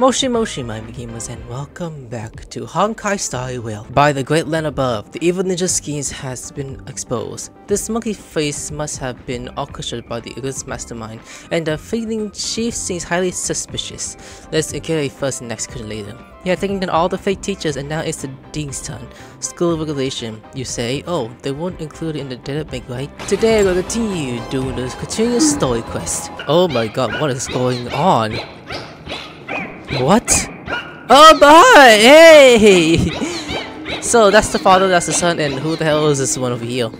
Moshi Moshi, my gamers, and welcome back to Honkai Star Rail. By the great land above, the evil ninja schemes has been exposed. This monkey face must have been orchestrated by the Eagle's mastermind, and the fiendling chief seems highly suspicious. Let's get a first and execution later. He had taken down all the fake teachers and now it's the Dean's turn. School regulation. You say, oh, they won't include it in the data bank, right? Today we'll continue doing the continuous story quest. Oh my god, what is going on? What? Oh boy! Hey! so that's the father, that's the son, and who the hell is this one over here?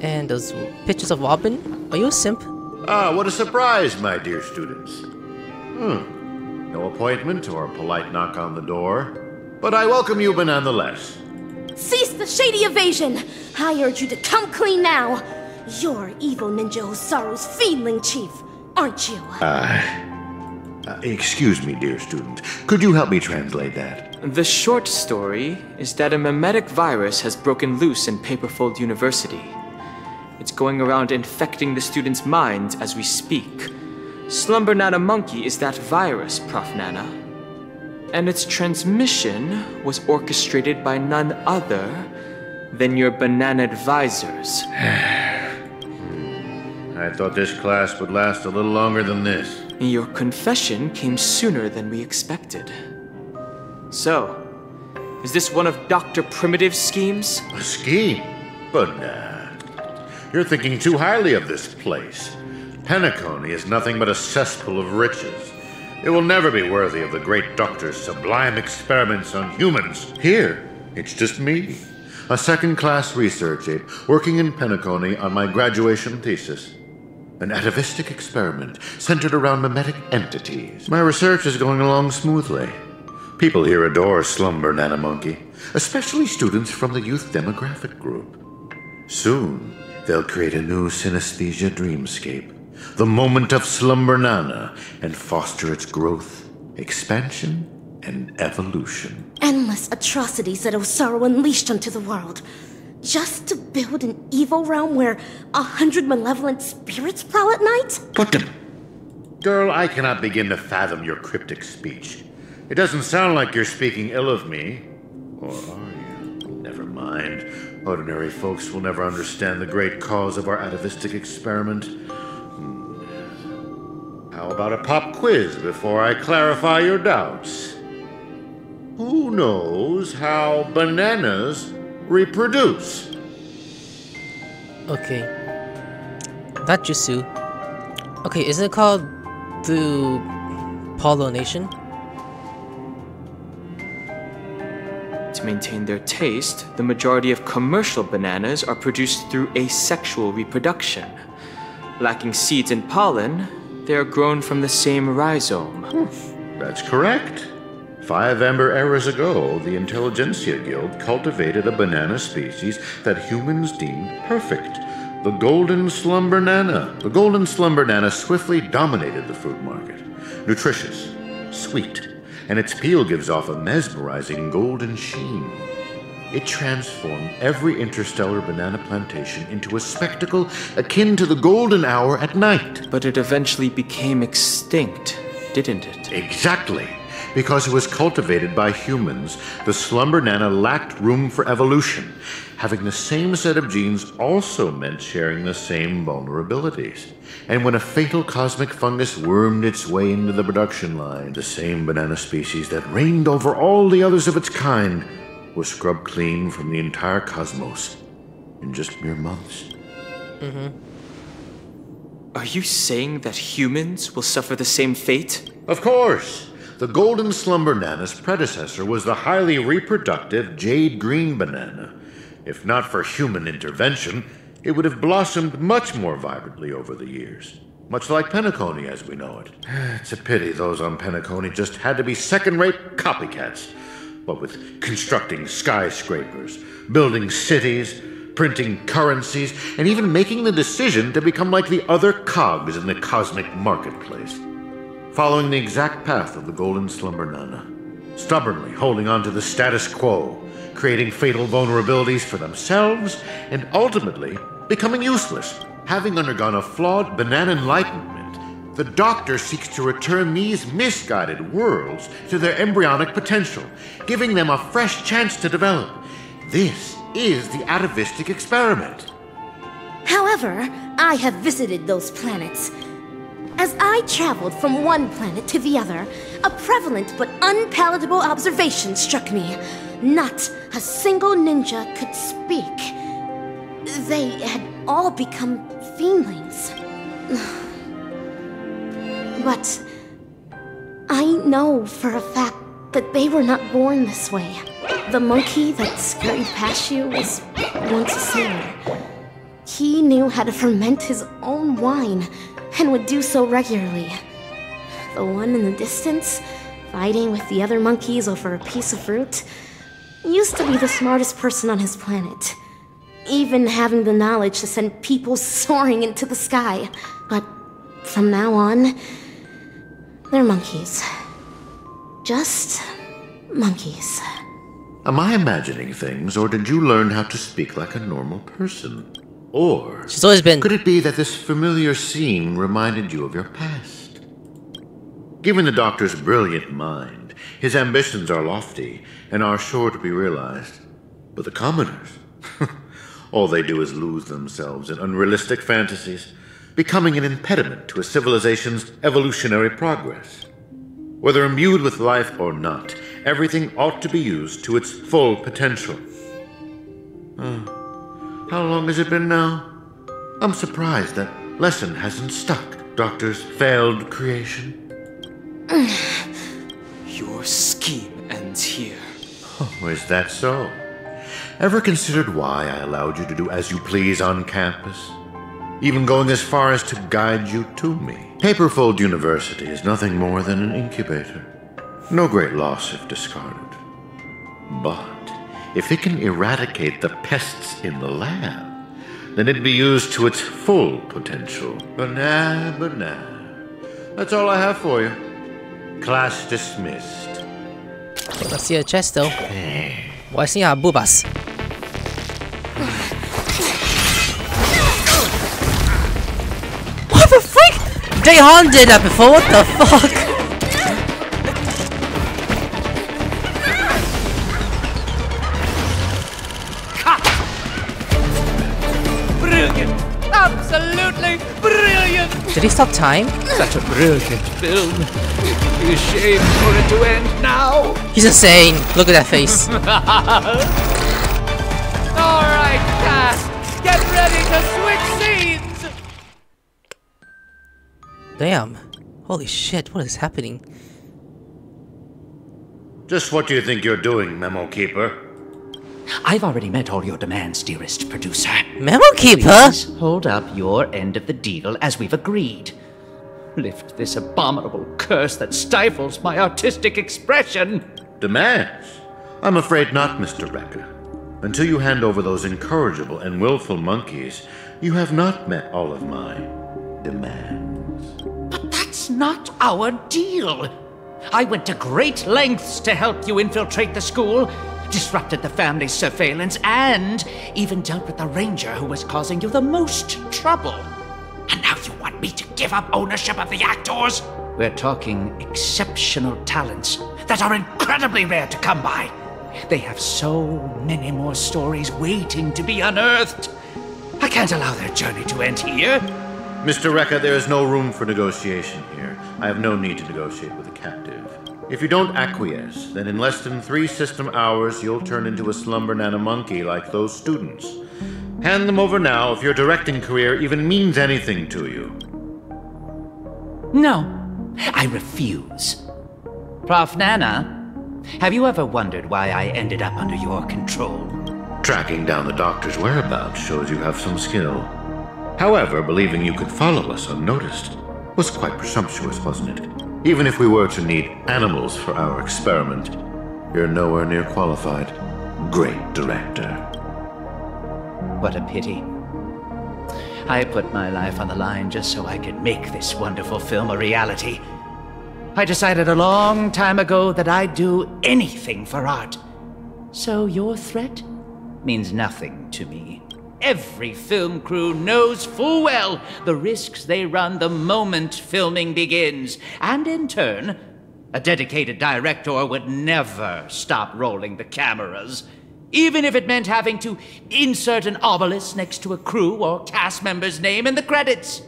And those pictures of Robin? Are you a simp? Ah, what a surprise, my dear students. Hmm. No appointment or a polite knock on the door, but I welcome you nonetheless. Cease the shady evasion! I urge you to come clean now! You're evil ninja Osaru's fiendling chief, aren't you? Ah. Uh, Uh, excuse me, dear student. Could you help me translate that? The short story is that a memetic virus has broken loose in Paperfold University. It's going around infecting the students' minds as we speak. Slumber Nana Monkey is that virus, Prof. Nana. And its transmission was orchestrated by none other than your banana advisors. I thought this class would last a little longer than this. Your confession came sooner than we expected. So, is this one of Dr. Primitive's schemes? A scheme? But nah. You're thinking too highly of this place. Penacony is nothing but a cesspool of riches. It will never be worthy of the great doctor's sublime experiments on humans. Here, it's just me, a second class research aide working in Penacony on my graduation thesis an atavistic experiment centered around memetic entities. My research is going along smoothly. People here adore Slumber Nana Monkey, especially students from the youth demographic group. Soon, they'll create a new synesthesia dreamscape, the moment of Slumber Nana, and foster its growth, expansion, and evolution. Endless atrocities that Osaru unleashed onto the world just to build an evil realm where a hundred malevolent spirits prowl at night? Put them. Girl, I cannot begin to fathom your cryptic speech. It doesn't sound like you're speaking ill of me. Or are you? Never mind. Ordinary folks will never understand the great cause of our atavistic experiment. Hmm. How about a pop quiz before I clarify your doubts? Who knows how bananas reproduce. Okay. That jutsu. Okay, is it called the pollination? To maintain their taste, the majority of commercial bananas are produced through asexual reproduction. Lacking seeds and pollen, they are grown from the same rhizome. That's correct. Five Amber eras ago, the Intelligentsia Guild cultivated a banana species that humans deemed perfect. The Golden Slumber Nana. The Golden Slumber Nana swiftly dominated the fruit market. Nutritious, sweet, and its peel gives off a mesmerizing golden sheen. It transformed every interstellar banana plantation into a spectacle akin to the golden hour at night. But it eventually became extinct, didn't it? Exactly. Because it was cultivated by humans, the slumber nana lacked room for evolution. Having the same set of genes also meant sharing the same vulnerabilities. And when a fatal cosmic fungus wormed its way into the production line, the same banana species that reigned over all the others of its kind was scrubbed clean from the entire cosmos in just mere months. Mm-hmm. Are you saying that humans will suffer the same fate? Of course. The golden slumber nana's predecessor was the highly reproductive jade green banana. If not for human intervention, it would have blossomed much more vibrantly over the years. Much like Penacony as we know it. It's a pity those on Penacony just had to be second rate copycats. What with constructing skyscrapers, building cities, printing currencies, and even making the decision to become like the other cogs in the cosmic marketplace following the exact path of the Golden Slumber Nana, stubbornly holding on to the status quo, creating fatal vulnerabilities for themselves, and ultimately becoming useless. Having undergone a flawed banana enlightenment, The Doctor seeks to return these misguided worlds to their embryonic potential, giving them a fresh chance to develop. This is the atavistic experiment. However, I have visited those planets. As I traveled from one planet to the other, a prevalent but unpalatable observation struck me. Not a single ninja could speak. They had all become fiendlings. But I know for a fact that they were not born this way. The monkey that scurried past you was once a sailor. He knew how to ferment his own wine and would do so regularly. The one in the distance, fighting with the other monkeys over a piece of fruit, used to be the smartest person on his planet. Even having the knowledge to send people soaring into the sky. But from now on, they're monkeys. Just monkeys. Am I imagining things, or did you learn how to speak like a normal person? Or She's always been. could it be that this familiar scene reminded you of your past? Given the Doctor's brilliant mind, his ambitions are lofty and are sure to be realized. But the commoners, all they do is lose themselves in unrealistic fantasies, becoming an impediment to a civilization's evolutionary progress. Whether imbued with life or not, everything ought to be used to its full potential. Uh, how long has it been now? I'm surprised that lesson hasn't stuck, Doctor's failed creation. Your scheme ends here. Oh, is that so? Ever considered why I allowed you to do as you please on campus? Even going as far as to guide you to me. Paperfold University is nothing more than an incubator. No great loss if discarded. But if it can eradicate the pests in the lab, then it'd be used to its full potential. But nah, but nah. That's all I have for you. Class dismissed. Let's see a chest though. 我要先下 Boobas. What the freak? Daehan did that before, what the fuck? Did he stop time? Such a brilliant film. It'd be a shame for it to end now. He's insane. Look at that face. Alright, cast, get ready to switch scenes! Damn. Holy shit, what is happening? Just what do you think you're doing, Memo Keeper? I've already met all your demands, dearest producer. Memo Keeper? Please hold up your end of the deal as we've agreed. Lift this abominable curse that stifles my artistic expression. Demands? I'm afraid not, Mr. Reca. Until you hand over those incorrigible and willful monkeys, you have not met all of my demands. But that's not our deal. I went to great lengths to help you infiltrate the school, disrupted the family's surveillance, and even dealt with the ranger who was causing you the most trouble. And now you want me to give up ownership of the actors? We're talking exceptional talents that are incredibly rare to come by. They have so many more stories waiting to be unearthed. I can't allow their journey to end here. Mr. Reca, there is no room for negotiation here. I have no need to negotiate with a captive. If you don't acquiesce, then in less than three system hours, you'll turn into a slumber nana monkey like those students. Hand them over now if your directing career even means anything to you. No, I refuse. Prof. Nana, have you ever wondered why I ended up under your control? Tracking down the doctor's whereabouts shows you have some skill. However, believing you could follow us unnoticed was quite presumptuous, wasn't it? Even if we were to need animals for our experiment, you're nowhere near qualified. Great director. What a pity. I put my life on the line just so I could make this wonderful film a reality. I decided a long time ago that I'd do anything for art. So your threat means nothing to me. Every film crew knows full well the risks they run the moment filming begins, and in turn, a dedicated director would never stop rolling the cameras, even if it meant having to insert an obelisk next to a crew or cast member's name in the credits.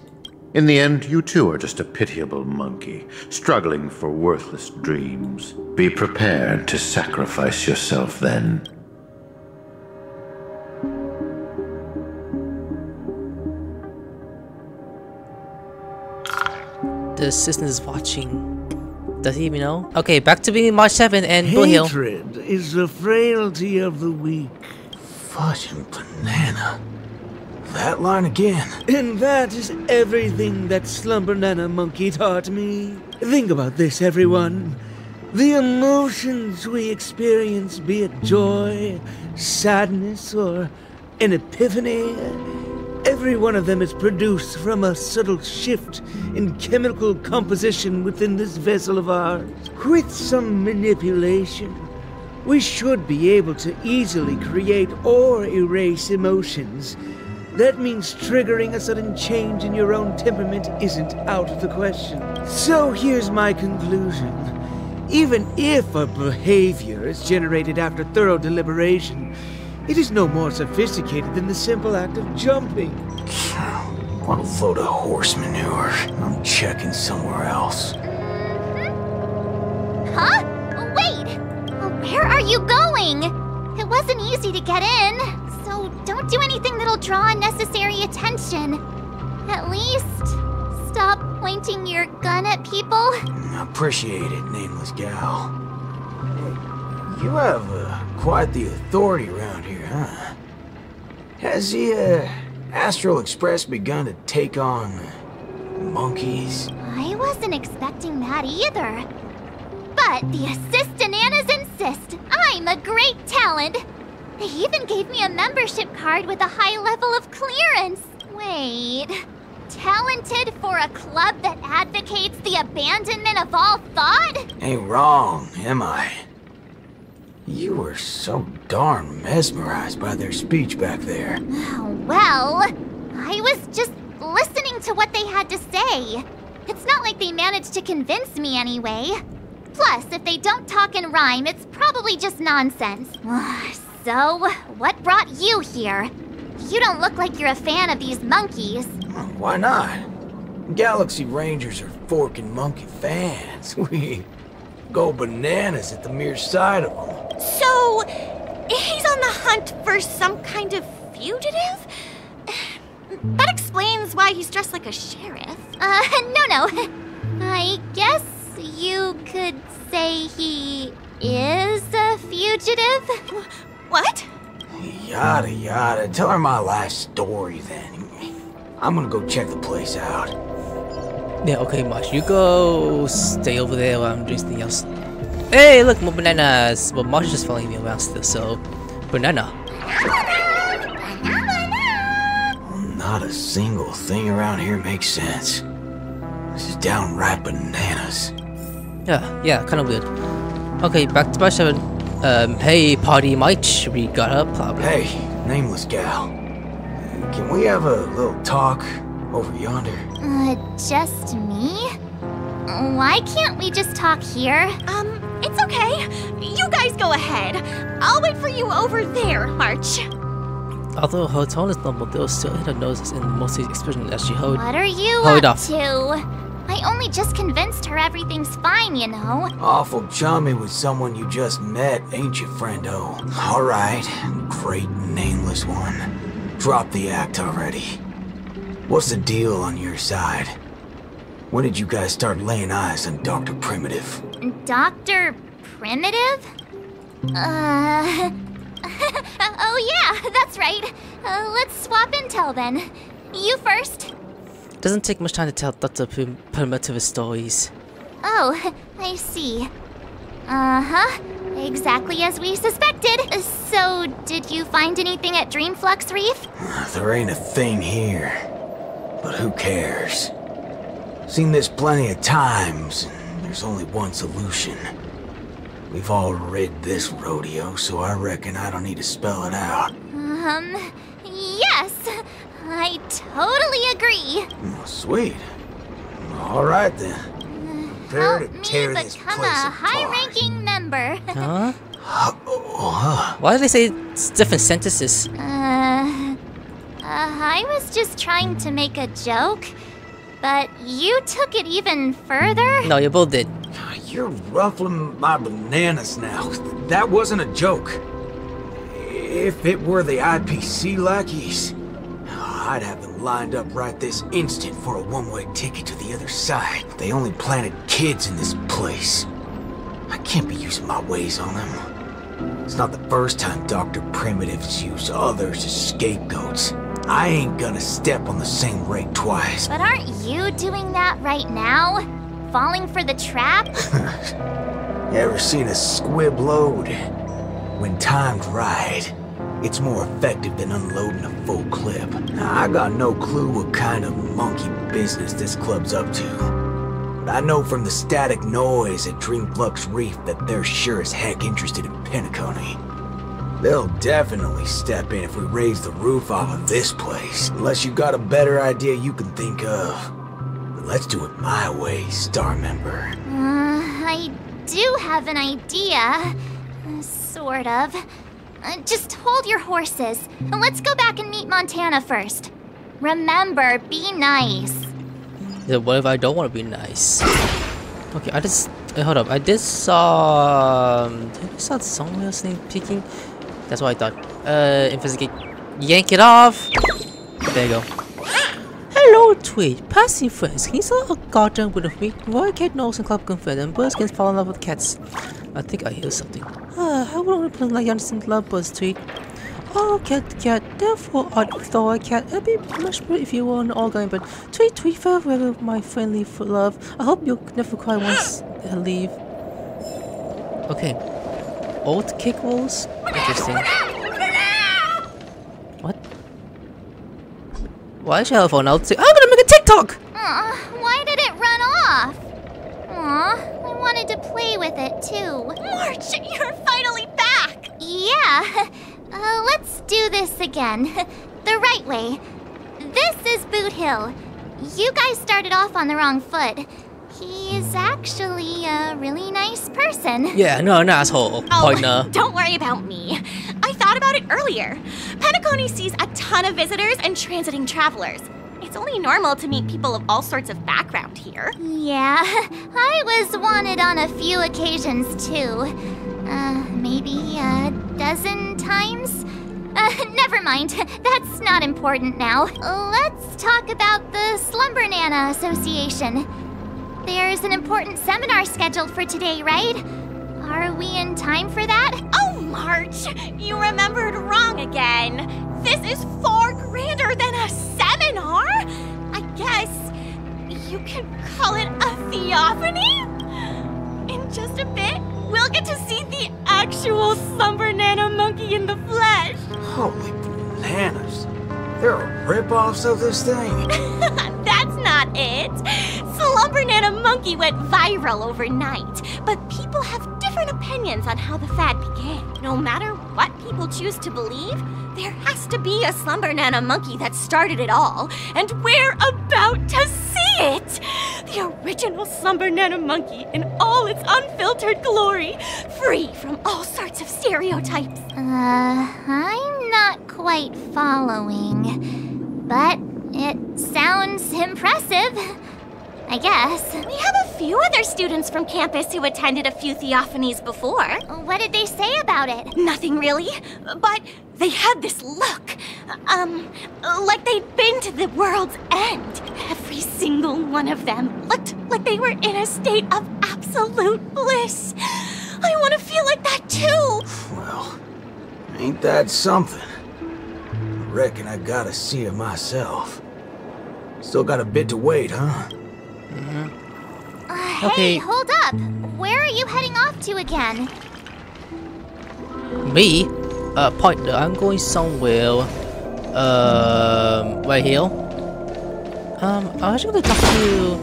In the end, you too are just a pitiable monkey, struggling for worthless dreams. Be prepared to sacrifice yourself then. The assistant is watching. Does he even know? Okay, back to being March 7 and Boothill. Hatred is the frailty of the weak. Fudge and banana. That line again. And that is everything that Slumber Nana Monkey taught me. Think about this, everyone. The emotions we experience, be it joy, sadness, or an epiphany, every one of them is produced from a subtle shift in chemical composition within this vessel of ours. With some manipulation, we should be able to easily create or erase emotions. That means triggering a sudden change in your own temperament isn't out of the question. So here's my conclusion. Even if a behavior is generated after thorough deliberation, it is no more sophisticated than the simple act of jumping. What a load of horse manure. I'm checking somewhere else. Huh? Wait! Where are you going? It wasn't easy to get in, so don't do anything that'll draw unnecessary attention. At least, stop pointing your gun at people. Appreciate it, nameless gal. You have uh, quite the authority around here, huh? Has the uh, Astral Express begun to take on monkeys? I wasn't expecting that either. But the assistananas insist I'm a great talent. They even gave me a membership card with a high level of clearance. Wait. Talented for a club that advocates the abandonment of all thought? Ain't wrong, am I? You were so darn mesmerized by their speech back there. Well, I was just listening to what they had to say. It's not like they managed to convince me anyway. Plus, if they don't talk in rhyme, it's probably just nonsense. so, what brought you here? You don't look like you're a fan of these monkeys. Hmm, why not? Galaxy Rangers are forking monkey fans. We go bananas at the mere sight of them. So, he's on the hunt for some kind of fugitive? That explains why he's dressed like a sheriff. Uh, no, no. I guess you could say he is a fugitive? What? Yada yada. Tell her my life story then. I'm gonna go check the place out. Yeah, okay, Marsh. You go stay over there while I'm doing something else. Hey, look, more bananas! Well, Marsh is just following me around still, so... Banana. Not a single thing around here makes sense. This is downright bananas. Yeah, yeah, kind of weird. Okay, back to my 7. Um, hey, party mate, we got a problem. Hey, nameless gal. Can we have a little talk over yonder? Uh, just me? Why can't we just talk here? Um, it's okay. You guys go ahead. I'll wait for you over there, March. Although her tone is normal, there was still hit her nose in most expression as she hold. What are you Hold up off. to? I only just convinced her everything's fine, you know. Awful chummy with someone you just met, ain't you, friendo? Alright, great nameless one. Drop the act already. What's the deal on your side? When did you guys start laying eyes on Dr. Primitive? Dr. Primitive? Uh. oh, yeah, that's right. Uh, let's swap intel then. You first. Doesn't take much time to tell Dr. Prim- Primitive stories. Oh, I see. Uh huh. Exactly as we suspected. So, did you find anything at Dreamflux Reef? There ain't a thing here. But who cares? Seen this plenty of times, and there's only one solution. We've all rid this rodeo, so I reckon I don't need to spell it out. Um, Yes, I totally agree. Oh, sweet. All right then. Prepare Help to me this become place a high-ranking member. Huh? Oh, Why did they say s- different sentences? Uh, uh, I was just trying to make a joke, but you took it even further. No, you both did. You're ruffling my bananas now. That wasn't a joke. If it were the IPC lackeys, I'd have them lined up right this instant for a one-way ticket to the other side. They only planted kids in this place. I can't be using my ways on them. It's not the first time Dr. Primitives use others as scapegoats. I ain't gonna step on the same rake twice. But aren't you doing that right now? Falling for the trap? Ever seen a squib load? When timed right, it's more effective than unloading a full clip. Now, I got no clue what kind of monkey business this club's up to. But I know from the static noise at Dreamflux Reef that they're sure as heck interested in Penacony. They'll definitely step in if we raise the roof off of this place, unless you've got a better idea you can think of. But let's do it my way, Star Member. Uh, I do have an idea. Uh, Sort of. Uh, just hold your horses. and Let's go back and meet Montana first. Remember, be nice. Yeah, what if I don't want to be nice? Okay, I just uh, hold up. I did saw. Um, did I saw somewhere sneak peeking? That's what I thought. Uh, investigate. Yank it off. There you go. Hello, Tweet. Passing friends. Can you a garden with a me? Roy Cat knows and Club confirmed and birds can fall in love with cats. I think I hear something. Ah, I wouldn't play like Anderson love birds, Tweet. Oh, cat, cat, therefore I'd throw a cat. It'd be much better if you were an all going, but tweet, tweet, farewell, my friendly for love. I hope you'll never cry once I leave. Okay. Old kick rolls? Interesting. What? Why is your phone out? I'm gonna make a TikTok! Aw, why did it run off? Aw, I wanted to play with it too. March, you're finally back! Yeah, uh, let's do this again. the right way. This is Boot Hill. You guys started off on the wrong foot. He's actually a really nice person. Yeah, no, an asshole. Partner. Oh, don't worry about me. About it earlier. Penacony sees a ton of visitors and transiting travelers. It's only normal to meet people of all sorts of background here. Yeah, I was wanted on a few occasions too. Uh, maybe a dozen times? Uh, never mind. That's not important now. Let's talk about the Slumber Nana Association. There's an important seminar scheduled for today, right? Are we in time for that? Oh, March, you remembered wrong again. This is far grander than a seminar. I guess you could call it a theophany? In just a bit, we'll get to see the actual Slumber Nana monkey in the flesh. Holy bananas. There are rip-offs of this thing. That's not it. Slumber Nana Monkey went viral overnight, but people have different opinions on how the fad began. No matter what people choose to believe, there has to be a Slumber Nana Monkey that started it all, and we're about to see it! The original Slumber Nana Monkey in all its unfiltered glory, free from all sorts of stereotypes. Uh, I'm not quite following. But it sounds impressive. I guess. We have a few other students from campus who attended a few theophanies before. What did they say about it? Nothing really, but they had this look. Um, like they'd been to the world's end. Every single one of them looked like they were in a state of absolute bliss. I want to feel like that too. Well, ain't that something? I reckon I gotta see it myself. Still got a bit to wait, huh? Uh, hey, hold up. Where are you heading off to again? Me? Uh, partner, I'm going somewhere. Um, right here. Um, I was actually going to talk to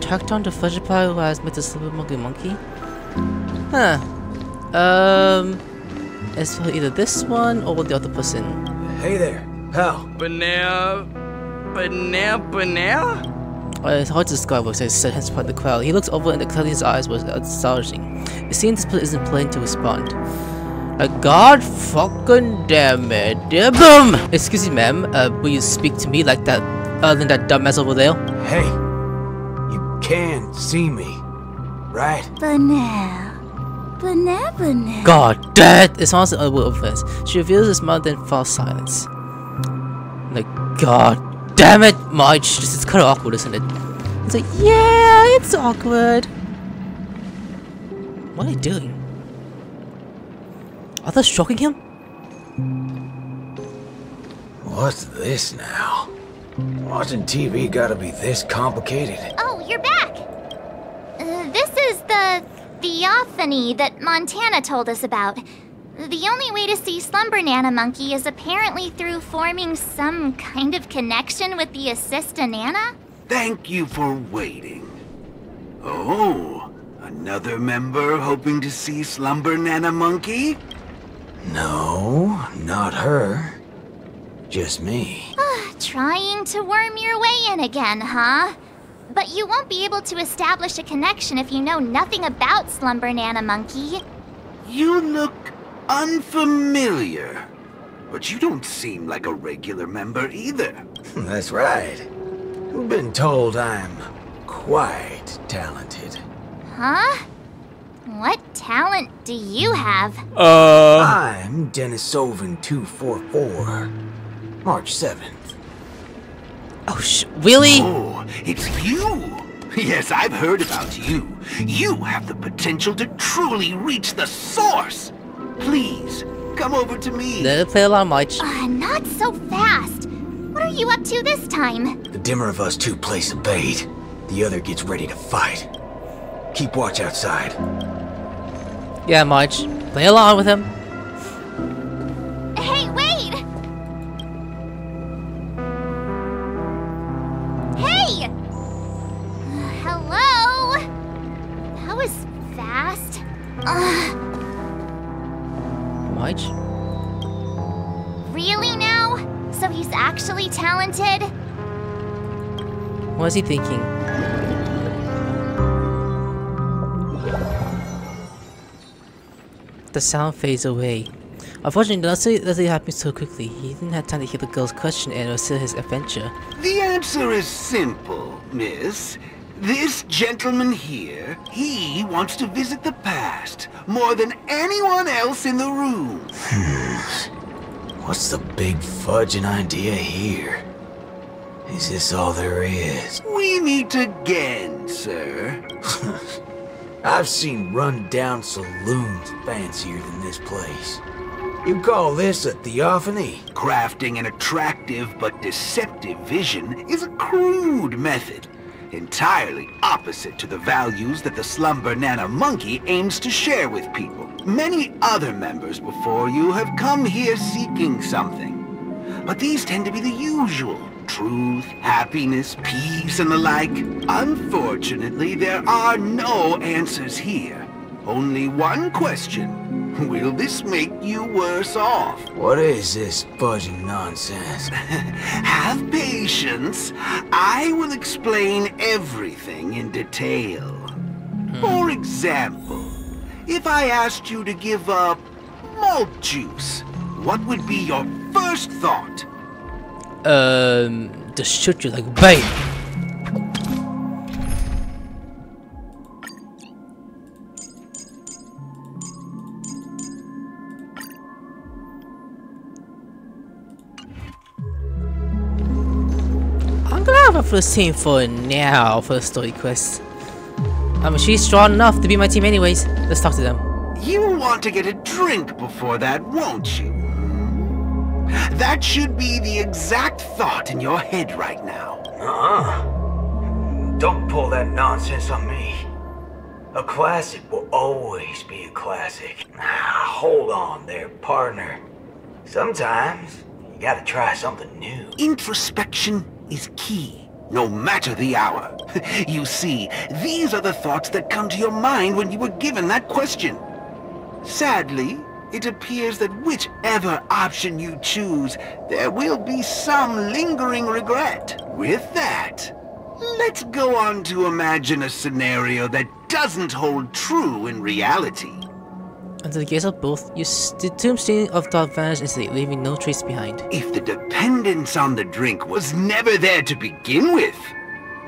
Tacton the Fudgepie who has met the Silver Monkey Monkey. Huh. Um, it's for either this one or the other person. Hey there. How? Banana. Banana. Banana? Uh, it's hard to describe what he said hence part of the crowd. He looks over and the color in his eyes was astonishing. It seems this place isn't planning to respond. Uh, God fucking damn it. Yeah, boom! Excuse me, ma'am. Uh, will you speak to me like that, other than that dumbass over there? Hey, you can see me, right? Banana. Banana, banana. God damn it! It sounds like a word offense. She reveals a smile, then falls silence. Like, God damn it, Marge! This is kind of awkward, isn't it? It's like, yeah, it's awkward. What are you doing? Are they shocking him? What's this now? Watching TV gotta be this complicated? Oh, you're back! Uh, this is the theophany that Montana told us about. The only way to see Slumber Nana Monkey is apparently through forming some kind of connection with the Assistanana? Thank you for waiting. Oh, another member hoping to see Slumber Nana Monkey? No, not her. Just me. Ah, trying to worm your way in again, huh? But you won't be able to establish a connection if you know nothing about Slumber Nana Monkey. You look unfamiliar. But you don't seem like a regular member either. That's right. I've Been told I'm quite talented. Huh? What talent do you have? Uh. I'm Denisovan 244. March 7th. Oh, sh- really? Oh, it's you! Yes, I've heard about you. You have the potential to truly reach the source! Please, come over to me. Let it play along, Marge. Uh, not so fast. What are you up to this time? The dimmer of us two plays a bait. The other gets ready to fight. Keep watch outside. Yeah, Marge. Play along with him. What is he thinking? The sound fades away. Unfortunately, Leslie, Leslie happened so quickly. He didn't have time to hear the girl's question and consider his adventure. The answer is simple, miss. This gentleman here, he wants to visit the past more than anyone else in the room. Hmm. What's the big fudging idea here? Is this all there is? We meet again, sir. I've seen run-down saloons fancier than this place. You call this a theophany? Crafting an attractive but deceptive vision is a crude method, entirely opposite to the values that the Slumber Nana Monkey aims to share with people. Many other members before you have come here seeking something, but these tend to be the usual. Truth, happiness, peace, and the like. Unfortunately, there are no answers here. Only one question. Will this make you worse off? What is this fudging nonsense? Have patience. I will explain everything in detail. Hmm. For example, if I asked you to give up malt juice, what would be your first thought? Um, to shoot you like bait. I'm gonna have a first team for now for the story quest. I mean, she's strong enough to be my team anyways. Let's talk to them. You want to get a drink before that, won't you? That should be the exact thought in your head right now. Uh-uh. Don't pull that nonsense on me. A classic will always be a classic. Ah, hold on there, partner. Sometimes you gotta try something new. Introspection is key, no matter the hour. You see, these are the thoughts that come to your mind when you were given that question. Sadly, it appears that whichever option you choose, there will be some lingering regret. With that, let's go on to imagine a scenario that doesn't hold true in reality. Under the gaze of both, you the tombstone of thought vanished instantly, leaving no trace behind. If the dependence on the drink was never there to begin with,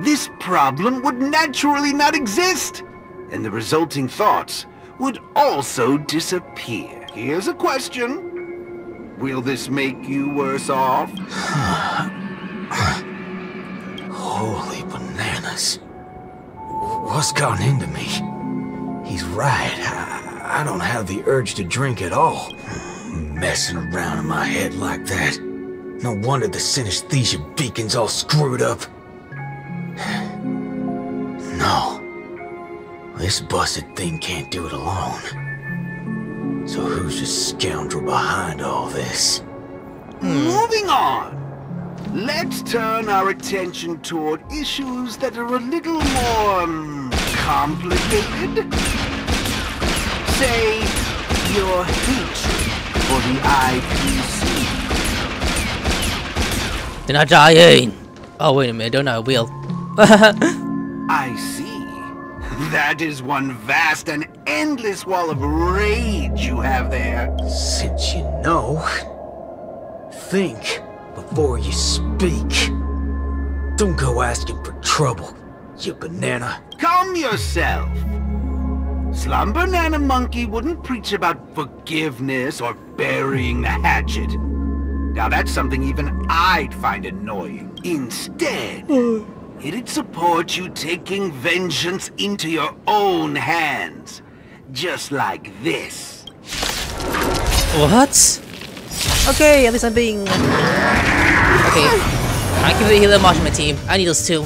this problem would naturally not exist, and the resulting thoughts would also disappear. Here's a question. Will this make you worse off? Holy bananas. What's gotten into me? He's right. I, I don't have the urge to drink at all. Messing around in my head like that. No wonder the synesthesia beacon's all screwed up. No. This busted thing can't do it alone. So who's the scoundrel behind all this? Moving on. Let's turn our attention toward issues that are a little more um, complicated. Say, your hatred for the IPC. They're not dying! Oh, wait a minute, don't I will. I see. That is one vast and endless wall of rage you have there. Since you know, think before you speak. Don't go asking for trouble, you banana. Calm yourself. Slumber Nana Monkey wouldn't preach about forgiveness or burying the hatchet. Now that's something even I'd find annoying. Instead, mm. It'd support you taking vengeance into your own hands. Just like this. What? Okay, at least I'm being... Okay. I can really heal them on my team. I need those too.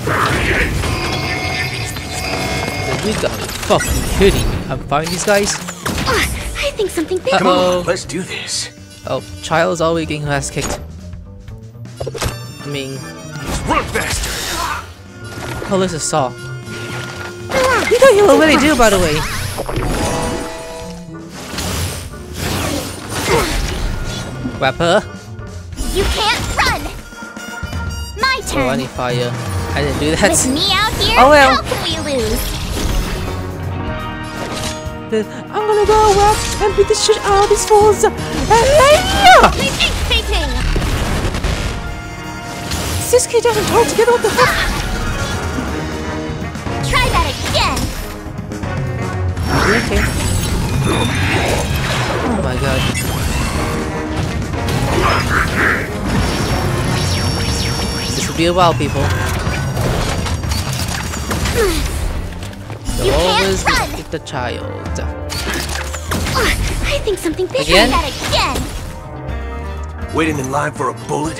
You gotta fucking kidding me. I'm fighting these guys? Ah, I think something big. Uh-oh. Let's do this. Oh, child is already getting her ass kicked. I mean... Run faster! Oh, this is Saw. You don't heal what they do, by the way. Rapper. You can't run! My Oh, I turn. need fire. I didn't do that. With me out here, Oh, well. how can we lose? I'm gonna go up and beat the shit out of these fools. Hey! This kid doesn't hold together. What the fuck? Okay. Oh my god. This will be a while, people. You can't Always run! get the child. I think something big. Again? Try that again! Waiting in line for a bullet?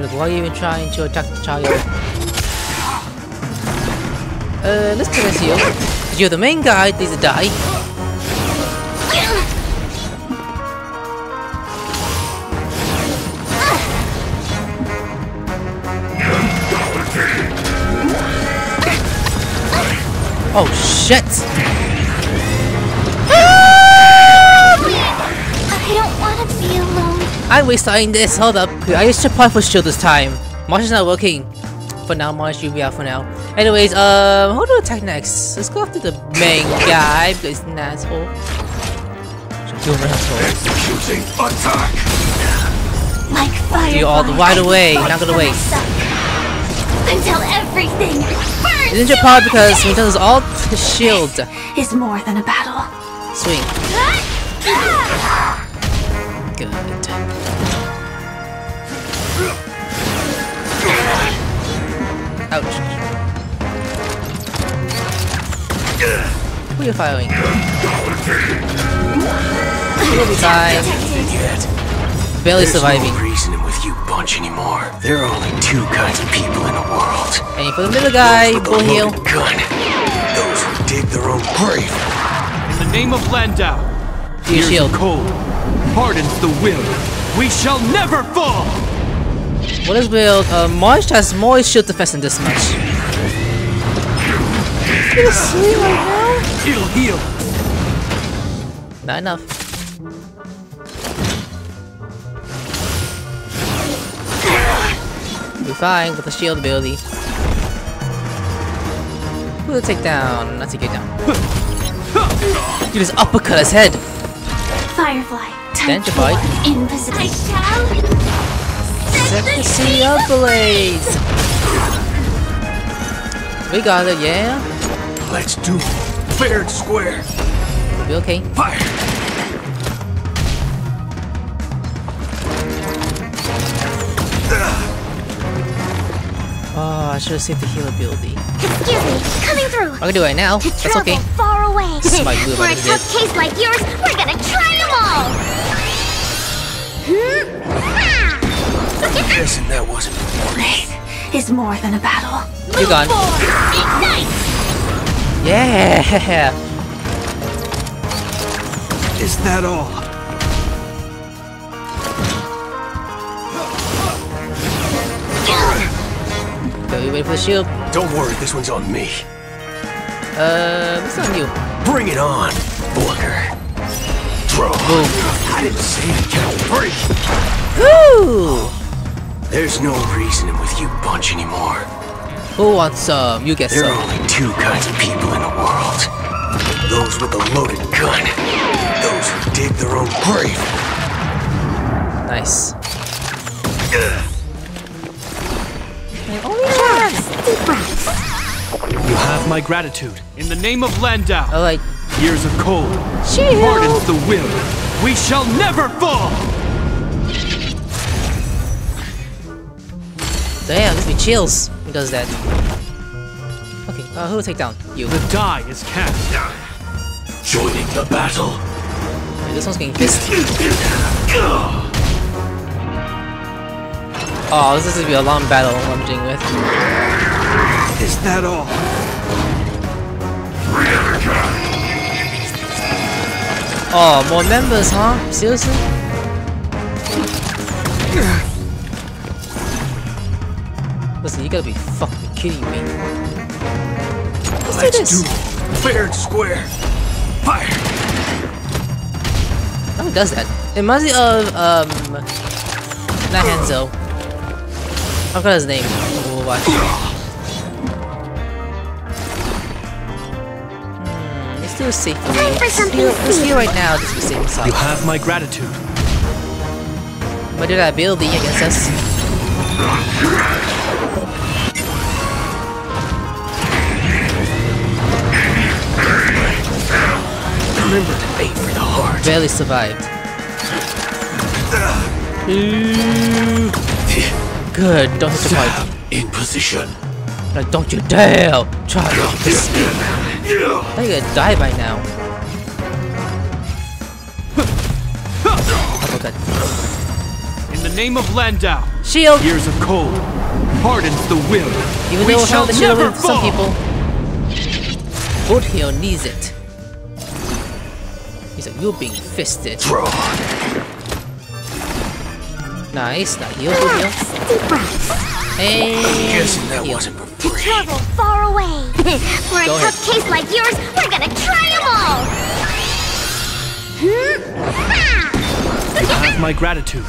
Look, why are you even trying to attack the child? Uh, let's do this you. You're the main guy, to die. Oh shit! I don't want to be alone. I'm restarting this, hold up. I used to apply for shield this time. March is not working. For now, March should be out for now. Anyways, um, who do we attack next? Let's go after the main guy because he's an asshole. You're an asshole. Executing attack! Like fire. Do all the right away, not gonna wait. Until everything burns Isn't your power because when he does all the shield. is more than a battle. Swing. Good. Ouch. Who are you firing? You'll be fine. Barely There's surviving. no reasoning with you bunch anymore. There are only two kinds of people in the world. Aiming for the middle guy, Those with full heal. gun. Those who dig their own grave. In the name of Landau, Do your here's shield. cold, hardens the will. We shall never fall! What is build? Uh, March has more shield defense than this much. It'll heal. Not enough. We're fine with the shield ability. Who will take down? Not take it down. You just uppercut his head. Firefly, time to invisible. I shall Set the sea ablaze. We got it, yeah. Let's do it. Fair and square. We okay? Fire! Oh, I should have saved the heal ability. Excuse me, coming through. I can do it now. To That's okay. far away. This is my move, For a tough did. case like yours, we're gonna try them all. Hmm? Ah! Guessing that wasn't is more than a battle. You gone. Ignite! Yeah. Is that all? Go, you wait for the shield. Don't worry, this one's on me. Uh, what's on you? Bring it on, Booker. Throw. Boom. I didn't say you can't break. Woo! There's no reasoning with you bunch anymore. Who wants some? You get There are some. only two kinds of people in the world. Those with a loaded gun. Those who dig their own grave. Nice. Deep breaths. You have my gratitude. In the name of Landau, I like. years of cold, Shield. hardens the will. We shall never fall! Damn, this be chills. Who does that? Okay, uh, who will take down? You. The die is cast. Joining the battle. Wait, this one's getting pissed. Oh, this is gonna be a long battle I'm dealing with. Is that all? Oh, more members, huh? Seriously? Listen, you gotta be fucking kidding me. Let's do Let's this. do it. Fair and square. Fire! Who does that? It reminds me of, um... Not Hanzo. I forgot his name. We'll watch. Hmm, let's do a safe Time Let's something heal, let's sweet. right now just to save us You have my gratitude. Might do that ability against us. Remember to aim for the heart. Barely survived. Good, don't hit the point. In position. Like, don't you dare try to kiss me. I think you're gonna die by now. I forgot. In the name of Landau, Shield! years of cold, hardens the will. Even we though shall how the shield never with some fall. people. Good heal needs it. He's like, you're being fisted. Throw. Nice, now heal, good heal. Deep breaths. Guessing that heal. wasn't for To travel far away. For a Go tough case like yours, we're gonna try them all. Hmm? Ah! You have my gratitude.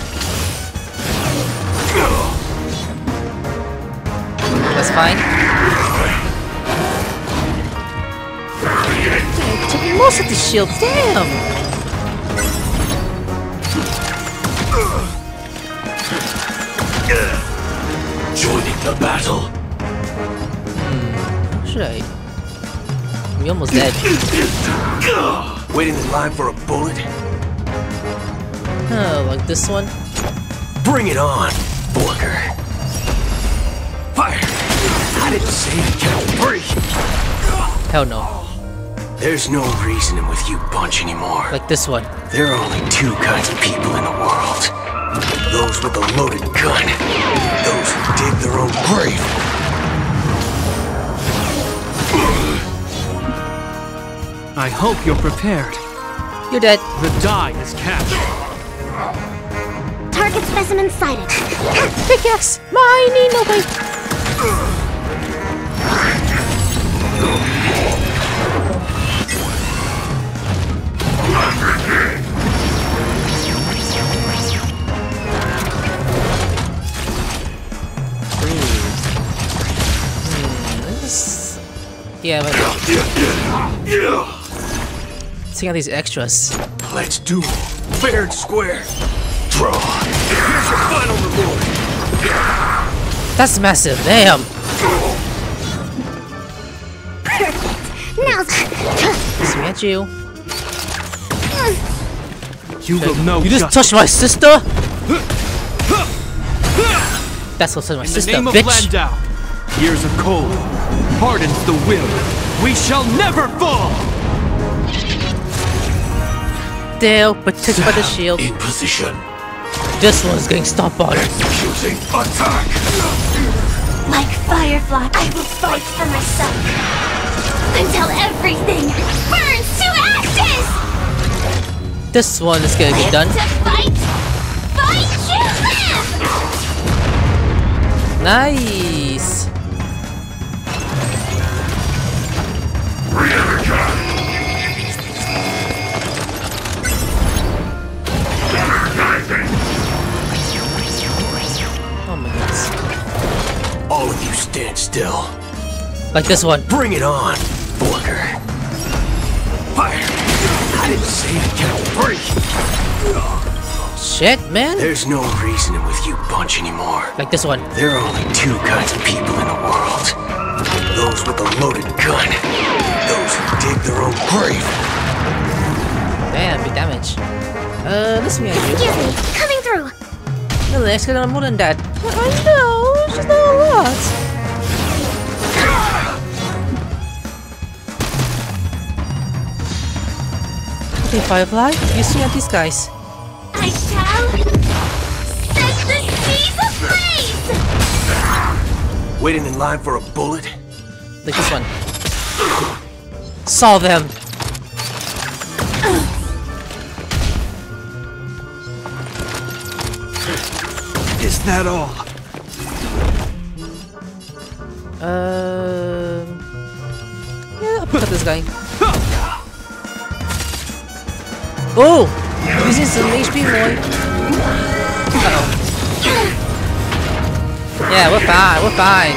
That's fine. Damn, took most of the shield. Damn! Joining the battle. How should I? I'm almost dead. Waiting in line for a bullet. Oh, like this one? Bring it on, Booker. Fire! I didn't say you can't break. Hell no. There's no reasoning with you bunch anymore. Like this one. There are only two kinds of people in the world. Those with a loaded gun. Those who dig their own grave. I hope you're prepared. You're dead. The die is cast. Target specimen sighted. Pickaxe! Mine! No way! Yeah, but see all these extras. Let's do fair and square. Draw. Here's your final reward. That's massive. Damn. Now, Swing at you. You will know You just justice. touched my sister. That's what said my In the sister, name of bitch. Landau, years of cold hardens the will. We shall never fall. Dale, protected by the shield. In position. This one's getting stomped on. Executing attack. Like Firefly, I will fight for myself. Until everything burns to ashes! This one is gonna get done. To fight! Fight you live! Nice. All of you stand still. Like this one. Bring it on, Booker. Fire. I didn't say I can't break. Shit, man. There's no reasoning with you bunch anymore. Like this one. There are only two kinds of people in the world. Those with a loaded gun. Those dig their own grave. Damn, big damage. Uh, listen me, excuse me, coming through. No, let's get on more than that. I know, it's just not a lot. Okay, Firefly, you swing at these guys. I shall set the seas ablaze! Waiting in line for a bullet? Like this one. Saw them. Is that all? Um. Yeah, I'll up this guy. Oh! Using some HP boy. Uh oh. Yeah, we're fine, we're fine.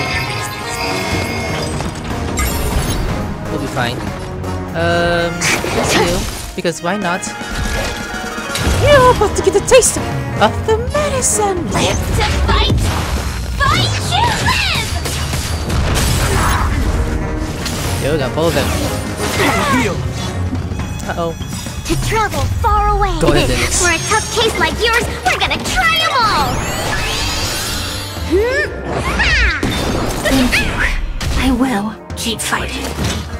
We'll be fine. Um, let's do, because why not? You're about to get a taste of the medicine! Live to fight! Fight you live! Here we go, follow them. Heal. Uh oh. To travel far away. Go ahead, Dennis. For a tough case like yours, we're gonna try them all. Hmm? Thank you. I will keep fighting.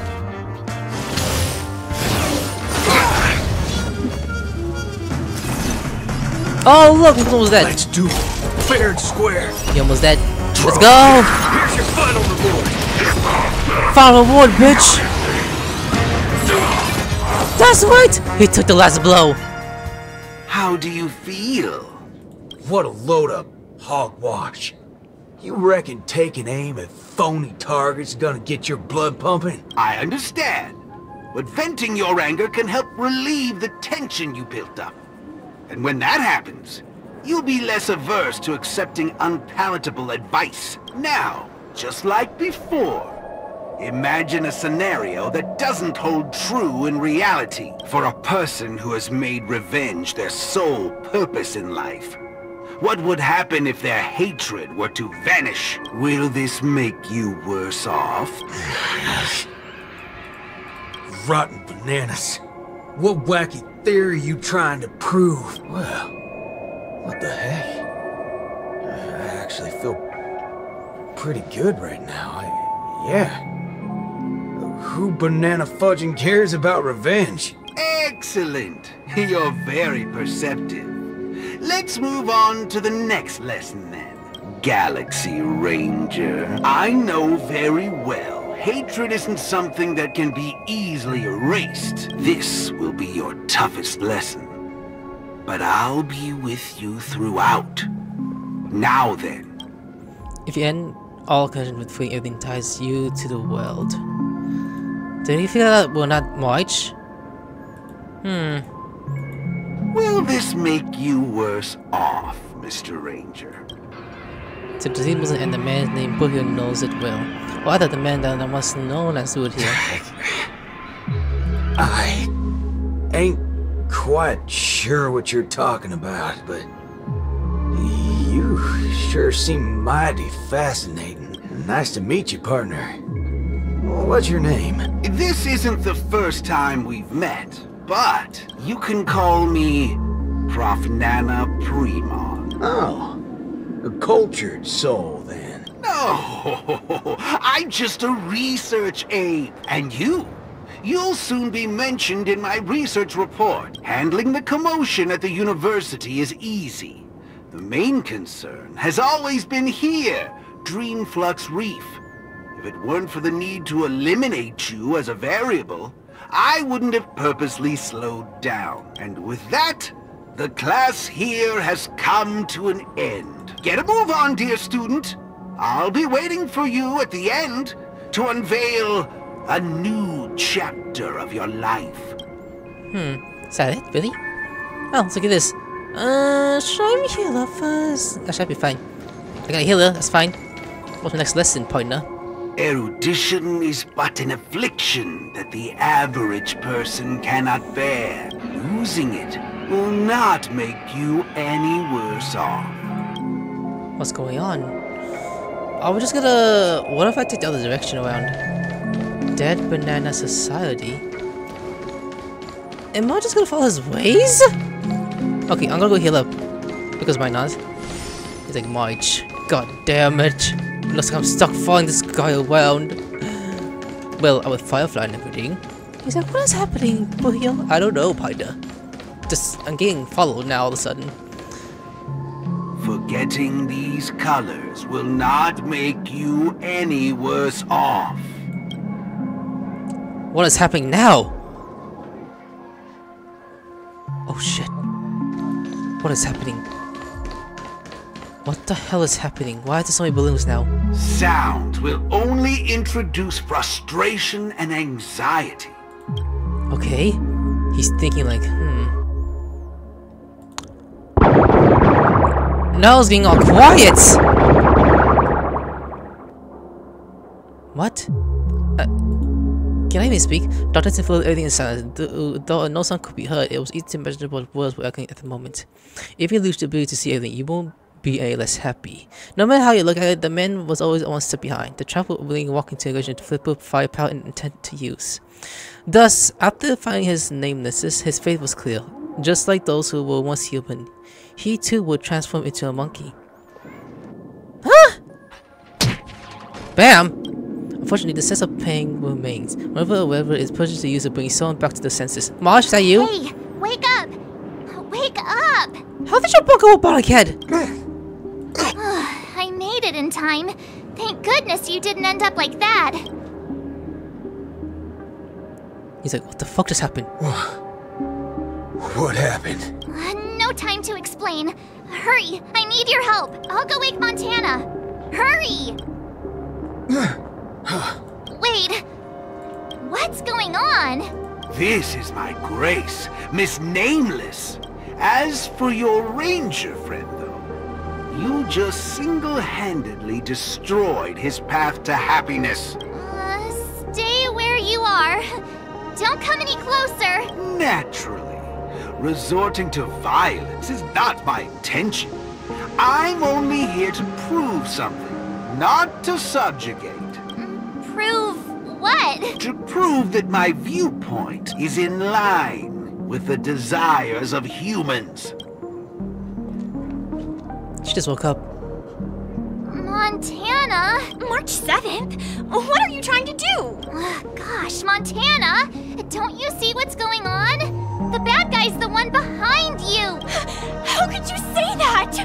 Oh, look, he's almost dead. Let's do it. Fair and square. He almost dead. Let's go! Here's your final reward. Final reward, bitch! That's right! He took the last blow. How do you feel? What a load of hogwash. You reckon taking aim at phony targets gonna get your blood pumping? I understand. But venting your anger can help relieve the tension you built up. And when that happens, you'll be less averse to accepting unpalatable advice. Now, just like before, imagine a scenario that doesn't hold true in reality for a person who has made revenge their sole purpose in life. What would happen if their hatred were to vanish? Will this make you worse off? Rotten bananas. What wacky theory you trying to prove? Well, what the heck? I actually feel pretty good right now. I, yeah. Who banana fudging cares about revenge? Excellent. You're very perceptive. Let's move on to the next lesson then. Galaxy Ranger. I know very well hatred isn't something that can be easily erased. This will be your toughest lesson. But I'll be with you throughout. Now then, If you end all connection with free, everything ties you to the world. Do you feel that will not much? Hmm. will this make you worse off, Mr. Ranger? So the team wasn't and the man named Boothill knows it well. Or rather, the man that was known as Boothill. I ain't quite sure what you're talking about, but you sure seem mighty fascinating. Nice to meet you, partner. What's your name? This isn't the first time we've met, but you can call me Prof. Nana Premon. Oh, a cultured soul, then. No, I'm just a research aide. And you? You'll soon be mentioned in my research report. Handling the commotion at the university is easy. The main concern has always been here, Dreamflux Reef. If it weren't for the need to eliminate you as a variable, I wouldn't have purposely slowed down. And with that, the class here has come to an end. Get a move on, dear student. I'll be waiting for you at the end to unveil a new chapter of your life. Hmm, is that it? Really? Oh, look at this. Uh, should I healer first? That should be fine. I got a healer, that's fine. What's my next lesson, partner? Erudition is but an affliction that the average person cannot bear. Losing it will not make you any worse off. What's going on? Are we just gonna... What if I take the other direction around? Dead Banana Society? Am I just gonna follow his ways? Okay, I'm gonna go heal up. Because why not? He's like, March. God damn it. Looks like I'm stuck following this guy around. Well, I with Firefly and everything. He's like, what is happening, Bohio? I don't know, Pider. Just, I'm getting followed now all of a sudden. Forgetting these colors will not make you any worse off. What is happening now? Oh shit. What is happening? What the hell is happening? Why are there so many balloons now? Sound will only introduce frustration and anxiety. Okay. He's thinking like, hmm. Now it's getting all quiet! What? Uh, can I even speak? Dr. Tinfield, everything is silent. Though no sound could be heard, it was what words were echoing at the moment. If you lose the ability to see everything, you won't be any less happy. No matter how you look at it, the man was always one step behind. The trap willing walking to illusion to flip up firepower and intent to use. Thus, after finding his namelessness, his faith was clear. Just like those who were once human, he too would transform into a monkey. Huh? Bam! Unfortunately, the sense of pain remains. Whenever a wearer is purchased to use to bring someone back to the senses. Marsh, is that you? Hey, wake up! Wake up! How did your book go about again? I made it in time. Thank goodness you didn't end up like that. He's like, what the fuck just happened? What happened? Time to explain. Hurry, I need your help. I'll go wake Montana. Hurry! Wait, what's going on? This is my grace, Miss Nameless. As for your ranger friend, though, you just single-handedly destroyed his path to happiness. Uh, stay where you are. Don't come any closer. Naturally. Resorting to violence is not my intention. I'm only here to prove something, not to subjugate. Prove what? To prove that my viewpoint is in line with the desires of humans. She just woke up. Montana? March 7th? What are you trying to do? Ugh, gosh, Montana! Don't you see what's going on? The bad guy's the one behind you! How could you say that?